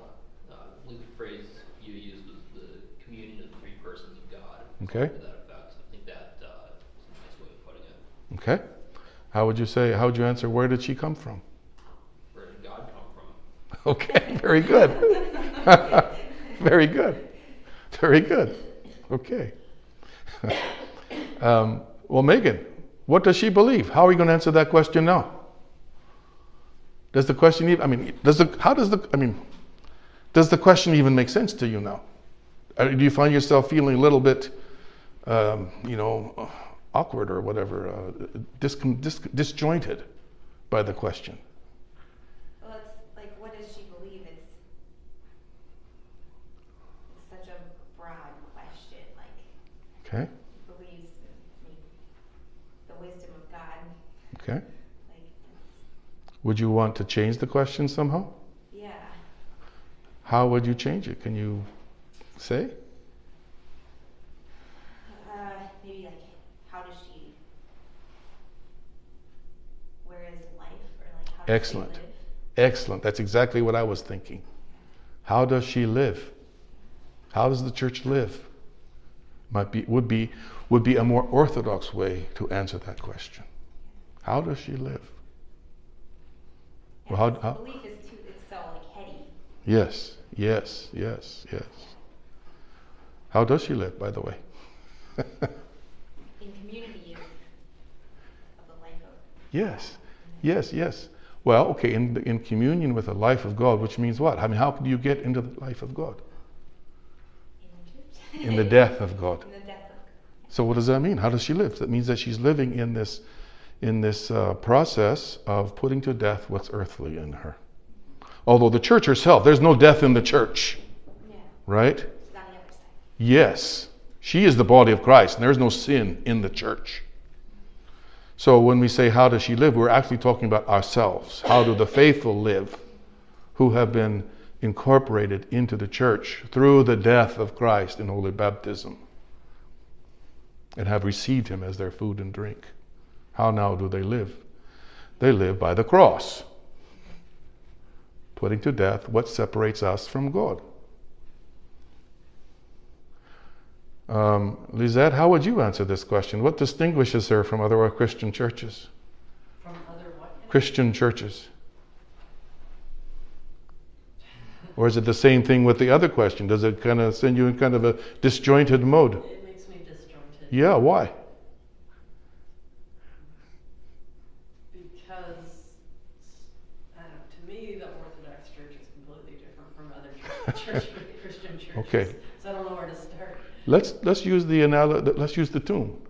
uh, I believe the phrase you used was the communion of the three persons of God. Okay. To that effect. I think that uh, a nice way of putting it. Okay. How would you say, how would you answer, where did she come from? Where did God come from? Okay, very good. very good. Very good. Okay. um, well, Megan, what does she believe? How are we going to answer that question now? Does the question even, I mean, does the, how does the, I mean, does the question even make sense to you now? Uh, Do you find yourself feeling a little bit, um, you know, awkward or whatever, uh, dis- dis- disjointed by the question? Well, it's like, what does she believe? It's, it's such a broad question. Like, Okay, believes in the wisdom of God. okay. Like, Would you want to change the question somehow? Yeah. How would you change it? Can you say? Uh, maybe like, how does she? Where is life, or like how does Excellent. Excellent. That's exactly what I was thinking. How does she live? How does the church live? Might be would be would be a more orthodox way to answer that question. How does she live? Well, how- how- belief is too. It's so like heady. Yes, yes, yes, yes. How does she live, by the way? In community of, of the life of. yes, yes, yes. Well, okay, in, in communion with the life of God, which means what? I mean, how do you get into the life of God? In the death of God. In the death of. So what does that mean? How does she live? That means that she's living in this, in this uh, process of putting to death what's earthly in her. Although the church herself, there's no death in the church, Yeah. right? Yes, she is the body of Christ, and there's no sin in the church. So when we say, How does she live? we're actually talking about ourselves. How do the faithful live who have been incorporated into the church through the death of Christ in holy baptism and have received him as their food and drink? How now do they live? They live by the cross, putting to death what separates us from God. Um, Lizette, how would you answer this question? What distinguishes her from other Christian churches? From other what? Christian churches? Or is it the same thing with the other question? Does it kind of send you in kind of a disjointed mode? It makes me disjointed. Yeah, why? Because, I don't know, to me, the Orthodox Church is completely different from other church, Christian churches. Okay. So I don't know where to start. Let's let's use the anal- let's use the tomb.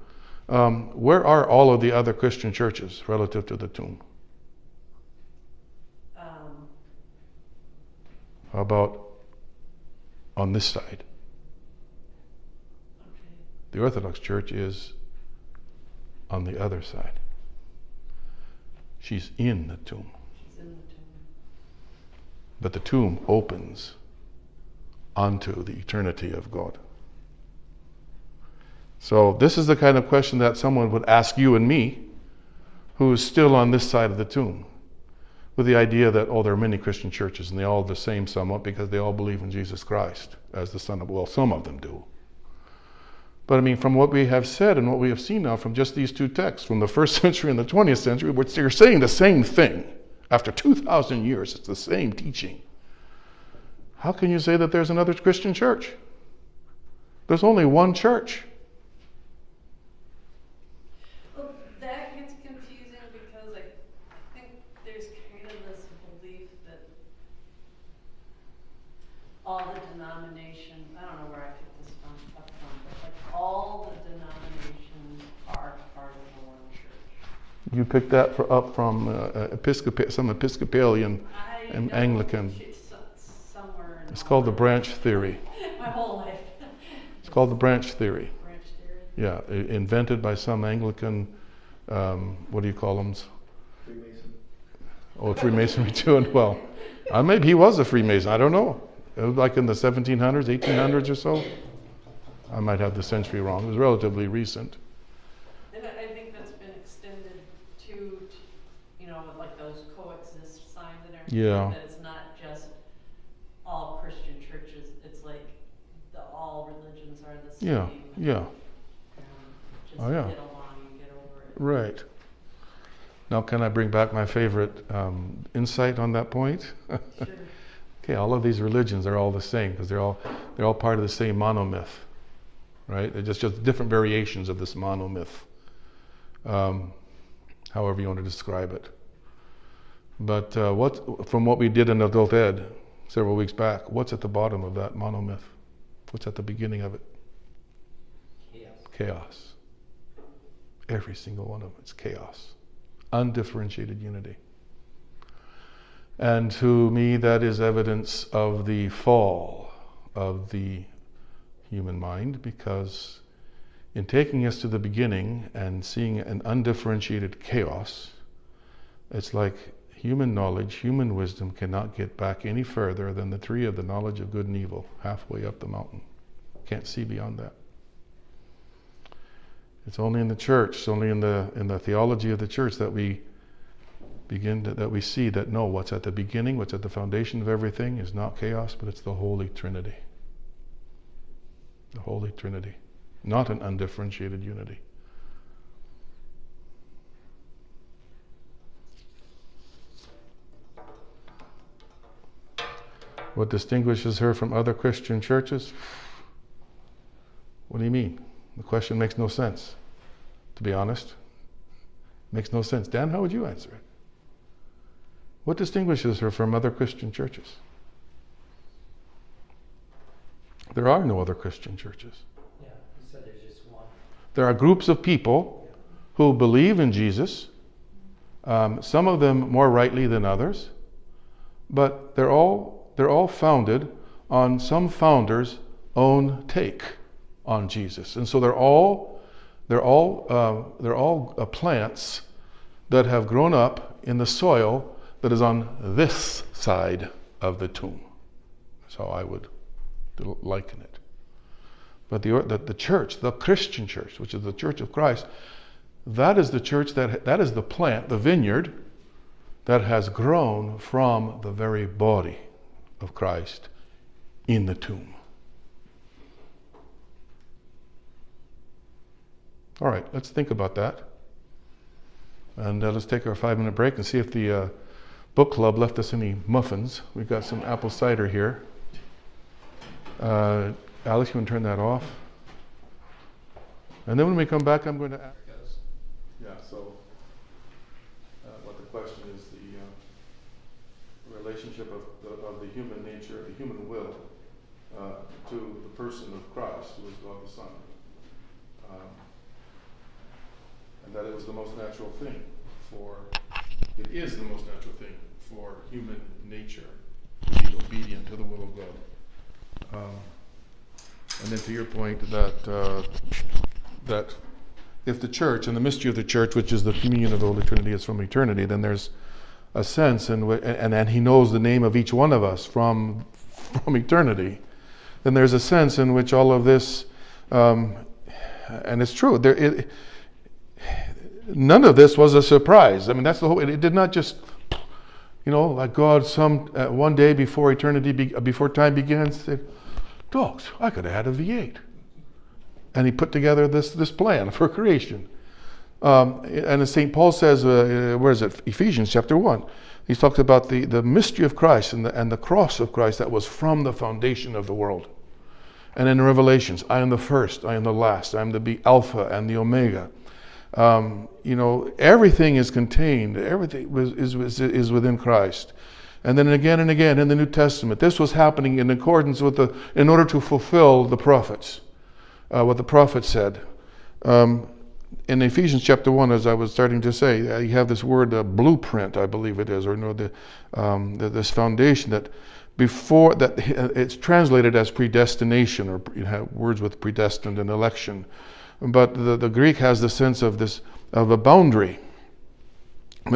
Um, where are all of the other Christian churches relative to the tomb? Um, How about on this side? The Orthodox Church is on the other side. She's in the tomb. But the tomb opens onto the eternity of God. So, this is the kind of question that someone would ask you and me, who is still on this side of the tomb, with the idea that, oh, there are many Christian churches and they all the same somewhat because they all believe in Jesus Christ as the Son of, well, some of them do. But I mean, from what we have said and what we have seen now from just these two texts, from the first century and the 20th century, which they're saying the same thing. After 2,000 years, it's the same teaching. How can you say that there's another Christian church? There's only one church. Well, that gets confusing because I think there's kind of this belief that all the denomination, I don't know where I picked this from, up from, but like all the denominations are part of the one church. You picked that for, up from uh, uh, Episcopa- some Episcopalian. I And know Anglican. it's somewhere. It's called the branch theory. My whole life. It's called the branch theory. Branch theory. Yeah, invented by some Anglican, um, what do you call them? Freemason. Oh, Freemasonry too. And well, uh, maybe he was a Freemason. I don't know. It was like in the 1700s, 1800s or so. I might have the century wrong. It was relatively recent. And I I think that's been extended to, to, you know, with like those coexist signs and everything. Yeah. That it's not just all Christian churches, it's like the all religions are the same. Yeah, yeah. um, Just Oh, yeah. get along and get over it. Right. Now, can I bring back my favorite um, insight on that point? Sure. okay, all of these religions are all the same because they're all they're all part of the same monomyth, right? They're just just different variations of this monomyth, um, however you want to describe it. But uh, what from what we did in adult ed several weeks back, what's at the bottom of that monomyth? What's at the beginning of it? Chaos. chaos. Every single one of them, it's chaos. Undifferentiated unity. And to me, that is evidence of the fall of the human mind because in taking us to the beginning and seeing an undifferentiated chaos, it's like human knowledge, human wisdom cannot get back any further than the tree of the knowledge of good and evil, halfway up the mountain. Can't see beyond that. It's only in the church, it's only in the in the theology of the church that we begin to, that we see that no, what's at the beginning, what's at the foundation of everything is not chaos, but it's the Holy Trinity. The Holy Trinity, not an undifferentiated unity. What distinguishes her from other Christian churches? What do you mean? The question makes no sense, to be honest. Makes no sense. Dan, how would you answer it? What distinguishes her from other Christian churches? There are no other Christian churches. Yeah, you said there's just one. There are groups of people who believe in Jesus, um, some of them more rightly than others, but they're all, they're all founded on some founder's own take on Jesus. And so they're all, they're all, uh, they're all uh, plants that have grown up in the soil that is on this side of the tomb. How I would liken it. But the, the, the church, the Christian church, which is the church of Christ, that is the church that, that is the plant, the vineyard, that has grown from the very body of Christ in the tomb. All right, let's think about that. And uh, let's take our five minute break and see if the uh, book club left us any muffins. We've got some apple cider here. Uh, Alex, you want to turn that off? And then when we come back, I'm going to ask. Yeah, so uh, what the question is the uh, relationship of the, of the human nature, the human will, uh, to the person of Christ, who is God the Son. Um, and that it was the most natural thing for, it is the most natural thing for human nature to be obedient to the will of God. Um, and then to your point that uh, that if the church and the mystery of the church, which is the communion of the Holy Trinity, is from eternity, then there's a sense in which, and, and He knows the name of each one of us from from eternity. Then there's a sense in which all of this, um, and it's true. There, it, none of this was a surprise. I mean, that's the whole. It, it did not just, you know, like God some uh, one day before eternity, be, before time begins, said, "Dogs, I could have had a V8," and He put together this this plan for creation. Um, and as St. Paul says, uh, where is it? Ephesians chapter 1. He talks about the, the mystery of Christ and the, and the cross of Christ that was from the foundation of the world. And in Revelations, I am the first, I am the last, I am the Alpha and the Omega. Um, you know, everything is contained, everything is, is, is within Christ. And then again and again in the New Testament, this was happening in accordance with the, in order to fulfill the prophets, uh, what the prophets said. Um, in Ephesians chapter 1, as I was starting to say, uh, you have this word uh, blueprint, I believe it is, or you know, the, um, the, this foundation that before that it's translated as predestination, or you have words with predestined and election. But the, the Greek has the sense of this of a boundary.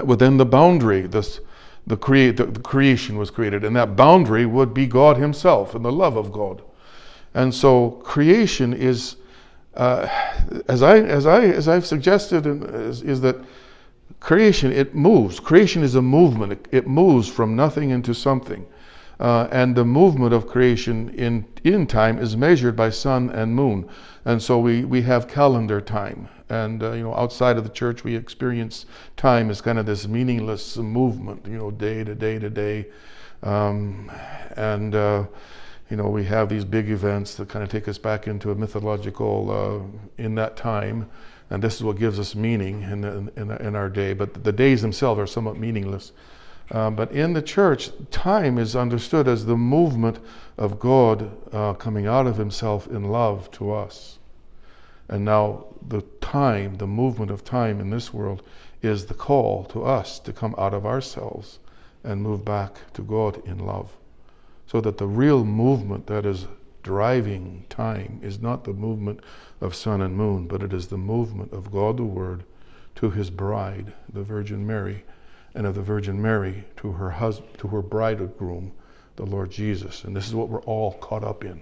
Within the boundary, this the, create, the, the creation was created, and that boundary would be God Himself and the love of God. And so creation is uh, as I as I as I've suggested, is, is, that creation it moves. Creation is a movement. It, it moves from nothing into something, uh, and the movement of creation in in time is measured by sun and moon, and so we we have calendar time. And uh, you know, outside of the church, we experience time as kind of this meaningless movement. You know, day to day to day, um, and uh, you know, we have these big events that kind of take us back into a mythological uh, in that time, and this is what gives us meaning in, in, in our day. But the days themselves are somewhat meaningless. Um, but in the church, time is understood as the movement of God uh, coming out of Himself in love to us. And now, the time, the movement of time in this world, is the call to us to come out of ourselves and move back to God in love. So that the real movement that is driving time is not the movement of sun and moon, but it is the movement of God the Word to his bride, the Virgin Mary, and of the Virgin Mary to her husband, to her bridegroom, the Lord Jesus. And this is what we're all caught up in.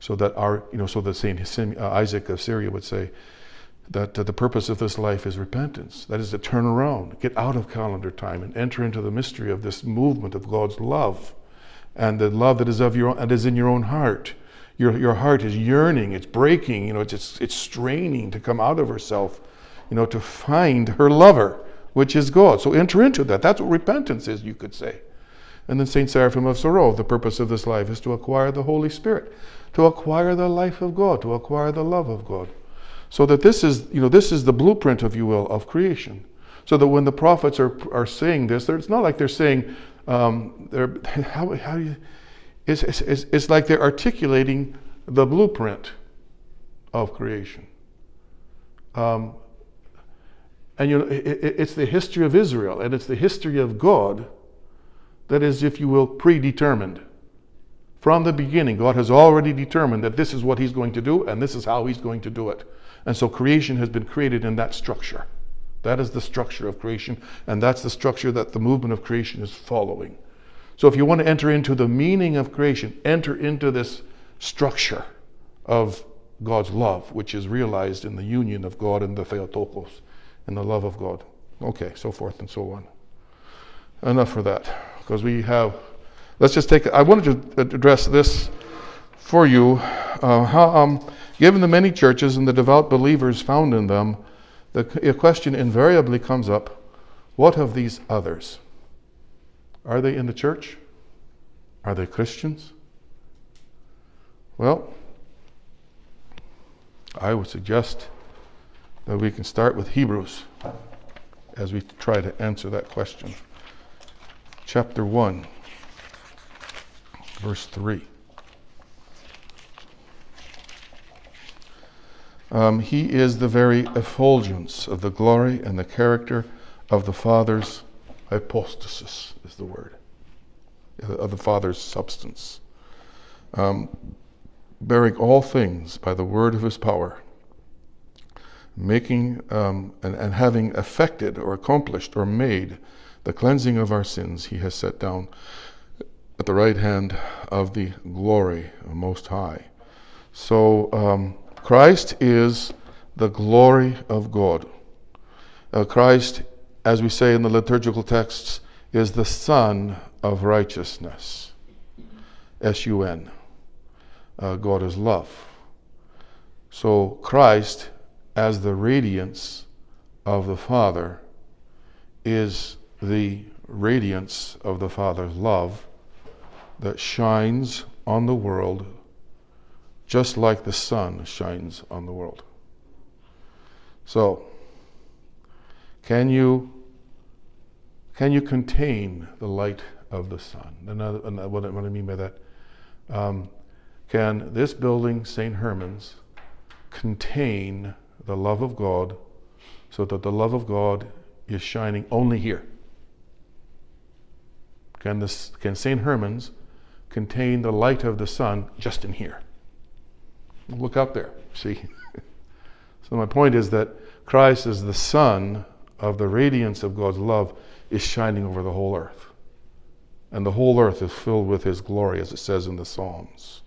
So that our, you know, so that Saint uh, Isaac of Syria would say that uh, the purpose of this life is repentance. That is to turn around, get out of calendar time, and enter into the mystery of this movement of God's love, and the love that is of your and is in your own heart. Your, your heart is yearning, it's breaking, you know, it's, it's, it's straining to come out of herself, you know, to find her lover, which is God. So enter into that. That's what repentance is, you could say. And then St. Seraphim of Sarov, the purpose of this life is to acquire the Holy Spirit, to acquire the life of God, to acquire the love of God. So that this is, you know, this is the blueprint, if you will, of creation. So that when the prophets are, are saying this, it's not like they're saying, um, they're, how, how you, it's, it's, it's like they're articulating the blueprint of creation. Um, and you know, it's the history of Israel, and it's the history of God that is, if you will, predetermined. From the beginning, God has already determined that this is what He's going to do, and this is how He's going to do it. And so creation has been created in that structure. That is the structure of creation, and that's the structure that the movement of creation is following. So if you want to enter into the meaning of creation, enter into this structure of God's love, which is realized in the union of God and the Theotokos, in the love of God. Okay, so forth and so on. Enough for that, because we have. Let's just take. I wanted to address this for you. Uh, how, um, given the many churches and the devout believers found in them, the question invariably comes up: What of these others? Are they in the church? Are they Christians? Well, I would suggest that we can start with Hebrews as we try to answer that question. Chapter 1, verse 3. Um, he is the very effulgence of the glory and the character of the Father's hypostasis is the word, of the Father's substance, um, bearing all things by the word of his power, making um, and, and having effected or accomplished or made the cleansing of our sins, he has set down at the right hand of the glory of Most High. So um, Christ is the glory of God. Uh, Christ as we say in the liturgical texts, is the Sun of righteousness. S U N. Uh, God is love. So Christ, as the radiance of the Father, is the radiance of the Father's love that shines on the world just like the sun shines on the world. So, can you, can you contain the light of the sun? Another, what, what I mean by that, um, can this building, St. Herman's, contain the love of God so that the love of God is shining only here? Can, this, can St. Herman's contain the light of the sun just in here? Look out there, see? so, my point is that Christ is the sun of the radiance of God's love is shining over the whole earth. And the whole earth is filled with His glory, as it says in the Psalms.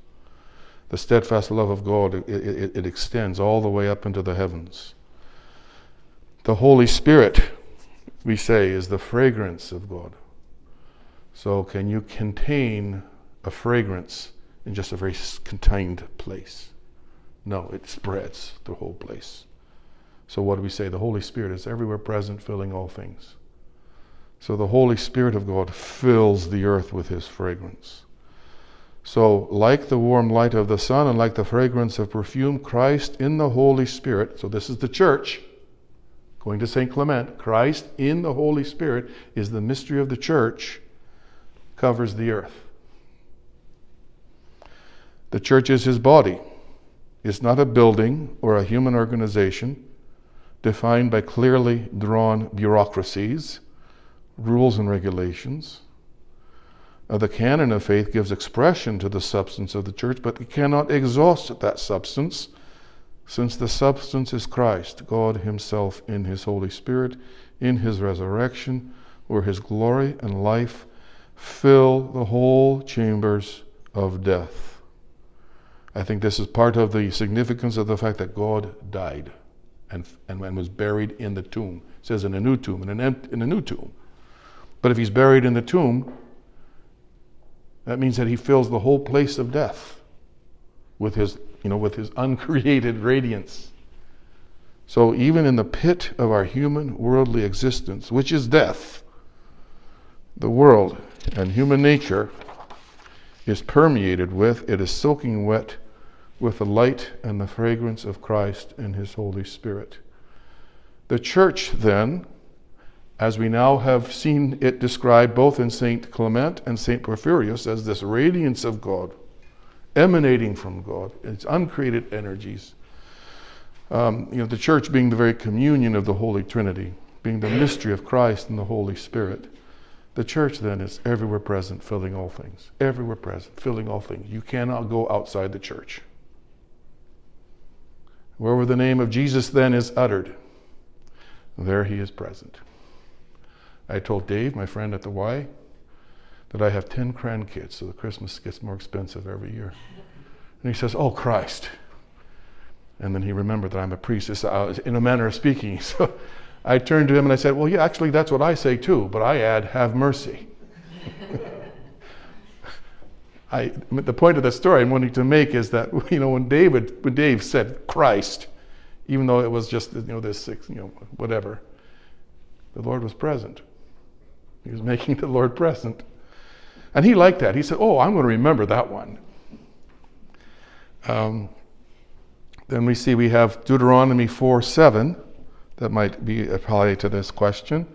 The steadfast love of God, it, it, it extends all the way up into the heavens. The Holy Spirit, we say, is the fragrance of God. So, can you contain a fragrance in just a very contained place? No, it spreads the whole place. So, what do we say? The Holy Spirit is everywhere present, filling all things. So, the Holy Spirit of God fills the earth with His fragrance. So, like the warm light of the sun and like the fragrance of perfume, Christ in the Holy Spirit, so this is the church, going to St. Clement, Christ in the Holy Spirit is the mystery of the church, covers the earth. The church is His body. It's not a building or a human organization defined by clearly drawn bureaucracies, rules, and regulations. Now, the canon of faith gives expression to the substance of the church, but it cannot exhaust that substance, since the substance is Christ, God Himself in His Holy Spirit, in His resurrection, where his glory and life fill the whole chambers of death. I think this is part of the significance of the fact that God died and, and, was buried in the tomb. It says in a new tomb, in, an in a new tomb. But if he's buried in the tomb, that means that he fills the whole place of death with his, you know, with his uncreated radiance. So even in the pit of our human worldly existence, which is death, the world and human nature is permeated with, it is soaking wet with the light and the fragrance of Christ and His Holy Spirit. The church, then, as we now have seen it described both in St. Clement and St. Porphyrius as this radiance of God, emanating from God, its uncreated energies. Um, you know, the church being the very communion of the Holy Trinity, being the mystery of Christ and the Holy Spirit. The church then is everywhere present, filling all things. Everywhere present, filling all things. You cannot go outside the church. Wherever the name of Jesus then is uttered, there he is present. I told Dave, my friend at the Y, that I have 10 grandkids, so the Christmas gets more expensive every year. And he says, Oh, Christ. And then he remembered that I'm a priest, uh, in a manner of speaking. So I turned to him and I said, Well, yeah, actually, that's what I say too, but I add, Have mercy. I, the point of the story I'm wanting to make is that you know when David when Dave said Christ, even though it was just you know this you know whatever, the Lord was present. He was making the Lord present, and he liked that. He said, "Oh, I'm going to remember that one." Um, then we see we have Deuteronomy 4 7 that might be applied to this question.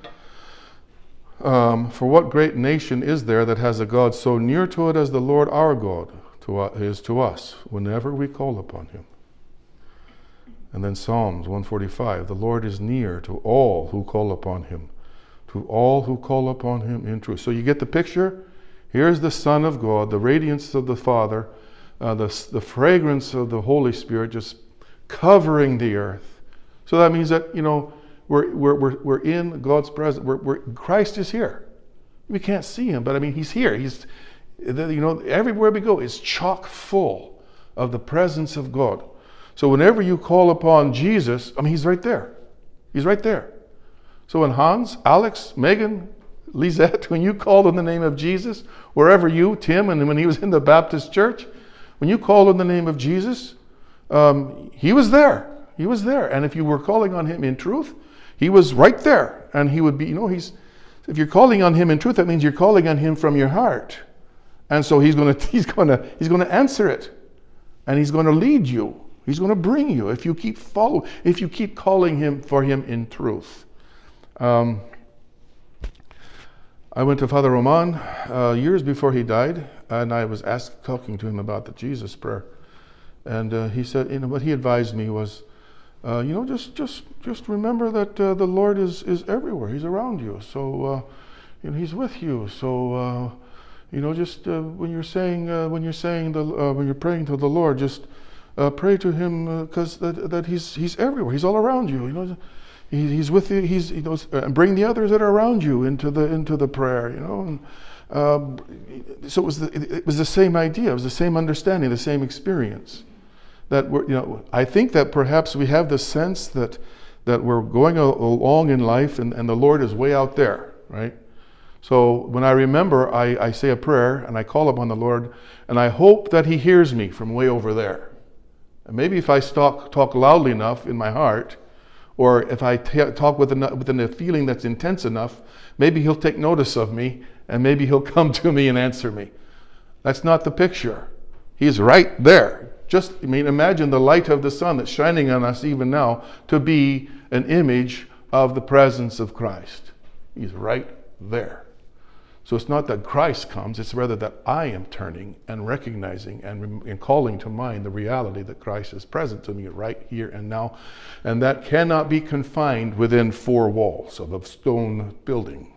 Um, for what great nation is there that has a God so near to it as the Lord our God to, is to us whenever we call upon him? And then Psalms 145 The Lord is near to all who call upon him, to all who call upon him in truth. So you get the picture? Here's the Son of God, the radiance of the Father, uh, the, the fragrance of the Holy Spirit just covering the earth. So that means that, you know, we're, we're, we're, we're in God's presence. We're, we're, Christ is here. We can't see him, but I mean, he's here. He's, you know, everywhere we go is chock full of the presence of God. So whenever you call upon Jesus, I mean, he's right there. He's right there. So when Hans, Alex, Megan, Lisette, when you called on the name of Jesus, wherever you, Tim, and when he was in the Baptist church, when you called on the name of Jesus, um, he was there. He was there. And if you were calling on him in truth, he was right there. And he would be, you know, he's, if you're calling on him in truth, that means you're calling on him from your heart. And so he's going to, he's going to, he's going to answer it. And he's going to lead you. He's going to bring you if you keep follow, if you keep calling him for him in truth. Um, I went to Father Roman uh, years before he died, and I was asked, talking to him about the Jesus prayer. And uh, he said, you know, what he advised me was, uh, you know, just just just remember that uh, the Lord is is everywhere. He's around you. So, uh, you know, He's with you. So, uh, you know, just uh, when you're saying when you're saying the when you're praying to the Lord, just pray to Him because that that He's He's everywhere. He's all around you. You know. He's with you. He's you know, bring the others that are around you into the into the prayer. You know, and, um, so it was the, it was the same idea. It was the same understanding, the same experience that we're, you know, I think that perhaps we have the sense that, that we're going along in life and, and the Lord is way out there, right? So when I remember, I, I say a prayer and I call upon the Lord and I hope that He hears me from way over there. And maybe if I talk, talk loudly enough in my heart, or if I talk with, enough, with a feeling that's intense enough, maybe He'll take notice of me and maybe He'll come to me and answer me. That's not the picture. He's right there. Just, I mean, imagine the light of the sun that's shining on us even now to be an image of the presence of Christ. He's right there. So it's not that Christ comes, it's rather that I am turning and recognizing and, and calling to mind the reality that Christ is present to me right here and now. And that cannot be confined within four walls of a stone building.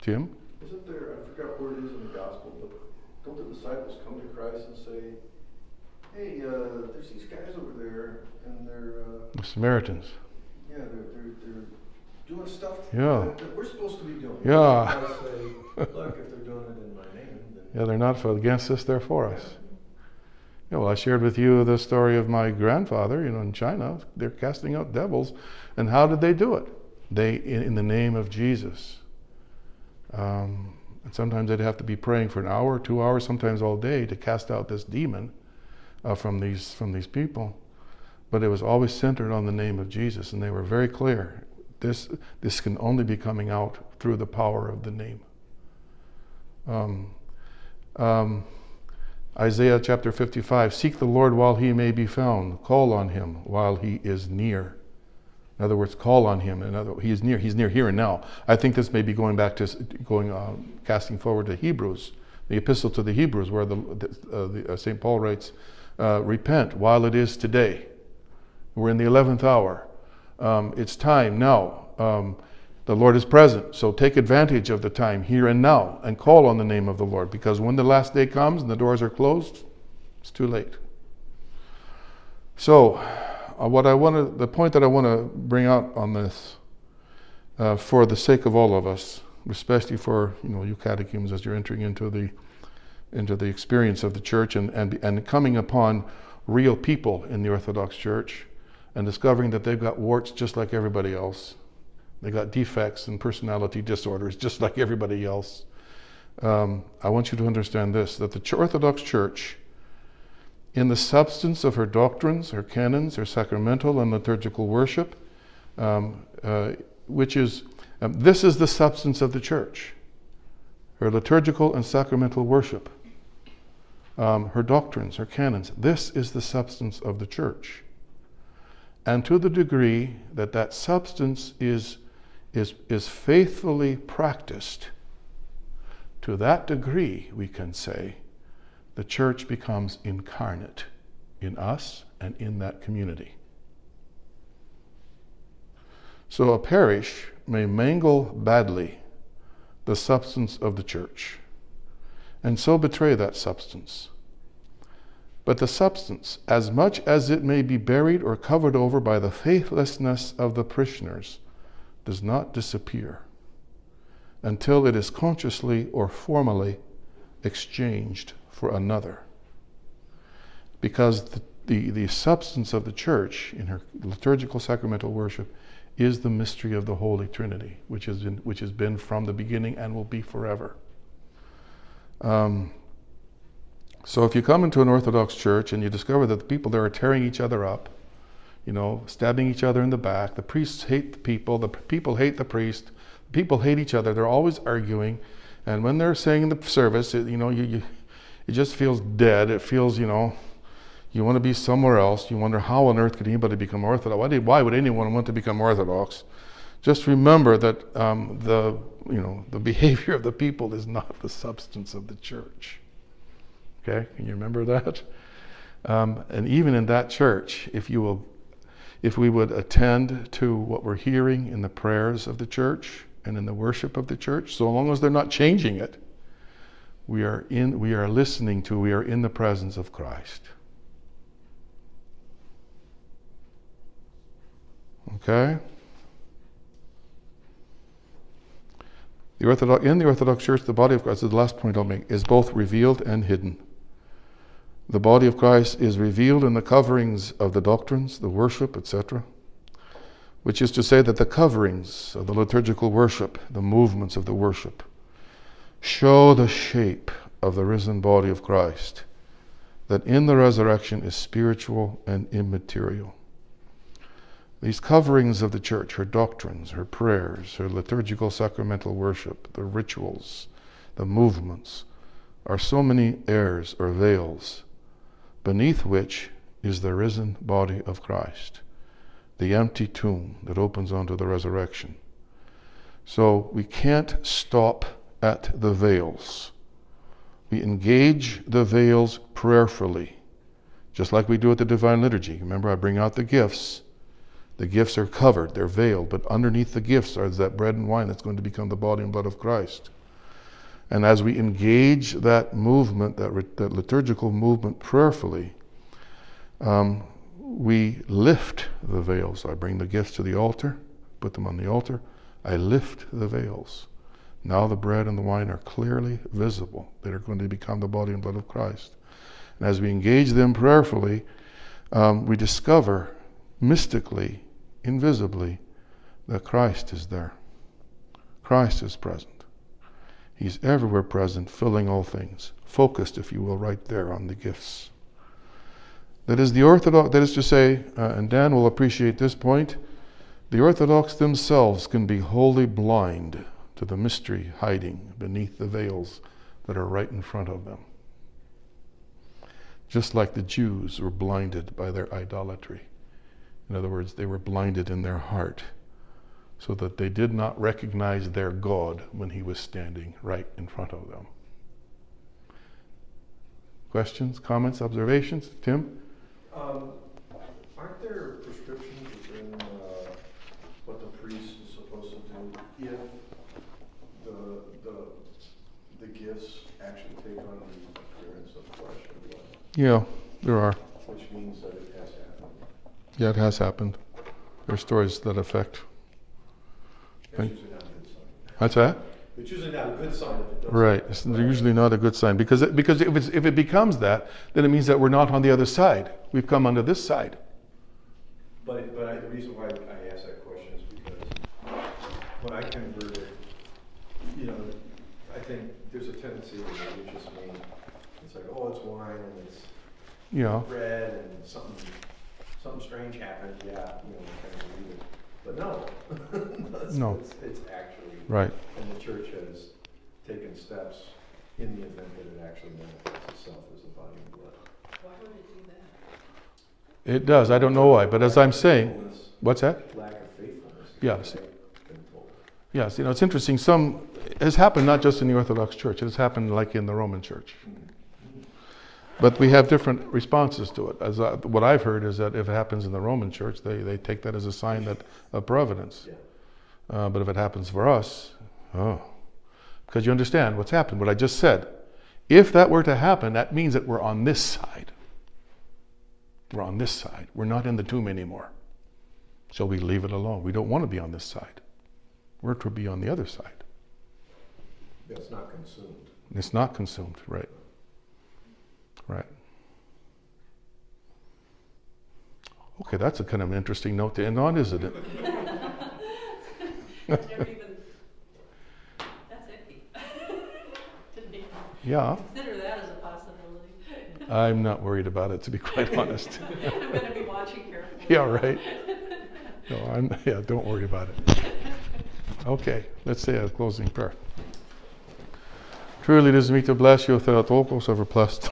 Tim? Isn't there, I forgot where it is in the gospel, but don't the disciples come to Christ and say, hey, uh, there's these guys over there, and they're uh, the Samaritans. Yeah, they're, they're, they're doing stuff Yeah. that, that we're supposed to be doing. Yeah. Say, look, if they're doing it in my name. Yeah, they're not for, against us, they're for us. Yeah, well, I shared with you the story of my grandfather, you know, in China. They're casting out devils. And how did they do it? They, in, in the name of Jesus. Um, and sometimes they'd have to be praying for an hour, two hours, sometimes all day to cast out this demon uh, from, these, from these people. But it was always centered on the name of Jesus. And they were very clear this, this can only be coming out through the power of the name. Um, um, Isaiah chapter 55 Seek the Lord while he may be found, call on him while he is near. In other words, call on him. In other, he is near. He's near here and now. I think this may be going back to going, uh, casting forward to Hebrews, the epistle to the Hebrews, where the, uh, the uh, Saint Paul writes, uh, "Repent while it is today." We're in the eleventh hour. Um, it's time now. Um, the Lord is present, so take advantage of the time here and now and call on the name of the Lord because when the last day comes and the doors are closed, it's too late. So, uh, what I want to, the point that I want to bring out on this, uh, for the sake of all of us, especially for you know you catechumens as you're entering into the into the experience of the church and, and and coming upon real people in the Orthodox Church and discovering that they've got warts just like everybody else they've got defects and personality disorders just like everybody else. Um, I want you to understand this that the Orthodox Church, in the substance of her doctrines, her canons, her sacramental and liturgical worship, um, uh, which is, um, this is the substance of the church her liturgical and sacramental worship, um, her doctrines, her canons. This is the substance of the church. And to the degree that that substance is is, is faithfully practiced, to that degree, we can say, the church becomes incarnate in us and in that community. So a parish may mangle badly the substance of the church and so betray that substance. But the substance, as much as it may be buried or covered over by the faithlessness of the parishioners, does not disappear until it is consciously or formally exchanged for another. Because the, the, the, substance of the church in her liturgical sacramental worship is the mystery of the Holy Trinity, which has been, which has been from the beginning and will be forever. Um, so if you come into an Orthodox church and you discover that the people there are tearing each other up, you know, stabbing each other in the back. The priests hate the people. The people hate the priest. People hate each other. They're always arguing. And when they're saying in the service, it, you know, you, you, it just feels dead. It feels, you know, you want to be somewhere else. You wonder how on earth could anybody become Orthodox? Why, did, why would anyone want to become Orthodox? Just remember that um, the, you know, the behavior of the people is not the substance of the church. Okay, can you remember that? Um, and even in that church, if you will if we would attend to what we're hearing in the prayers of the church and in the worship of the church, so long as they're not changing it, we are in we are listening to, we are in the presence of Christ. Okay? The Orthodox, in the Orthodox Church, the body of Christ, is the last point I'll make, is both revealed and hidden. The body of Christ is revealed in the coverings of the doctrines, the worship, etc., which is to say that the coverings of the liturgical worship, the movements of the worship, show the shape of the risen body of Christ, that in the resurrection is spiritual and immaterial. These coverings of the church, her doctrines, her prayers, her liturgical sacramental worship, the rituals, the movements, are so many aers or veils beneath which is the risen body of Christ, the empty tomb that opens onto the resurrection. So we can't stop at the veils. We engage the veils prayerfully, just like we do at the Divine Liturgy. Remember, I bring out the gifts. The gifts are covered, they're veiled, but underneath the gifts are that bread and wine that's going to become the body and blood of Christ. And as we engage that movement, that, that liturgical movement prayerfully, um, we lift the veils. I bring the gifts to the altar, put them on the altar. I lift the veils. Now the bread and the wine are clearly visible. They are going to become the body and blood of Christ. And as we engage them prayerfully, um, we discover mystically, invisibly, that Christ is there. Christ is present. He's everywhere present, filling all things, focused, if you will, right there on the gifts. That is the Orthodox, that is to say, uh, and Dan will appreciate this point, the Orthodox themselves can be wholly blind to the mystery hiding beneath the veils that are right in front of them. Just like the Jews were blinded by their idolatry. In other words, they were blinded in their heart so that they did not recognize their God when he was standing right in front of them. Questions, comments, observations? Tim? Um, aren't there prescriptions within, uh, what the priest is supposed to do if the, the, the gifts actually take on the appearance of flesh and blood? Yeah, there are. Which means that it has happened. Yeah, it has happened. There are stories that effect. It's Right. usually not a good sign. What's that? It's usually not a good sign if it doesn't. Right. It's usually not a good sign because it, because if, it's, if it becomes that, then it means that we're not on the other side. We've come onto this side. But, but I, the reason why I ask that question is because when I converted, you know, I think there's a tendency in the religious me, it's like, oh, it's wine and it's You know. bread and something, something strange happened, yeah, you know, kind of believe it. But no. It's- No. It's, it's actually, Right. and the church has taken steps in the event that it actually manifests itself as a body and blood. Why would it do that? It does. I don't know why, but as I'm saying, Faithfulness, what's that? Lack of faithfulness. is Yes. what I've been told. Yes. You know, it's interesting. Some it has happened not just in the Orthodox Church. It has happened like in the Roman Church. Mm-hmm. But we have different responses to it. As I, what I've heard is that if it happens in the Roman Church, they, they take that as a sign that of providence. Uh, but if it happens for us, oh, because you understand what's happened, what I just said. If that were to happen, that means that we're on this side. We're on this side. We're not in the tomb anymore. So we leave it alone. We don't want to be on this side. We're to be on the other side. That's not consumed. It's not consumed, right? Right. Okay, that's a kind of interesting note to end on, isn't it? Never even, that's iffy. Didn't even Yeah, consider that as a possibility. I'm not worried about it, to be quite honest. I'm gonna be watching carefully. Yeah, right. No, I'm, yeah, don't worry about it. Okay, let's say a closing prayer. Truly it is me to bless you, Theotokos, over blessed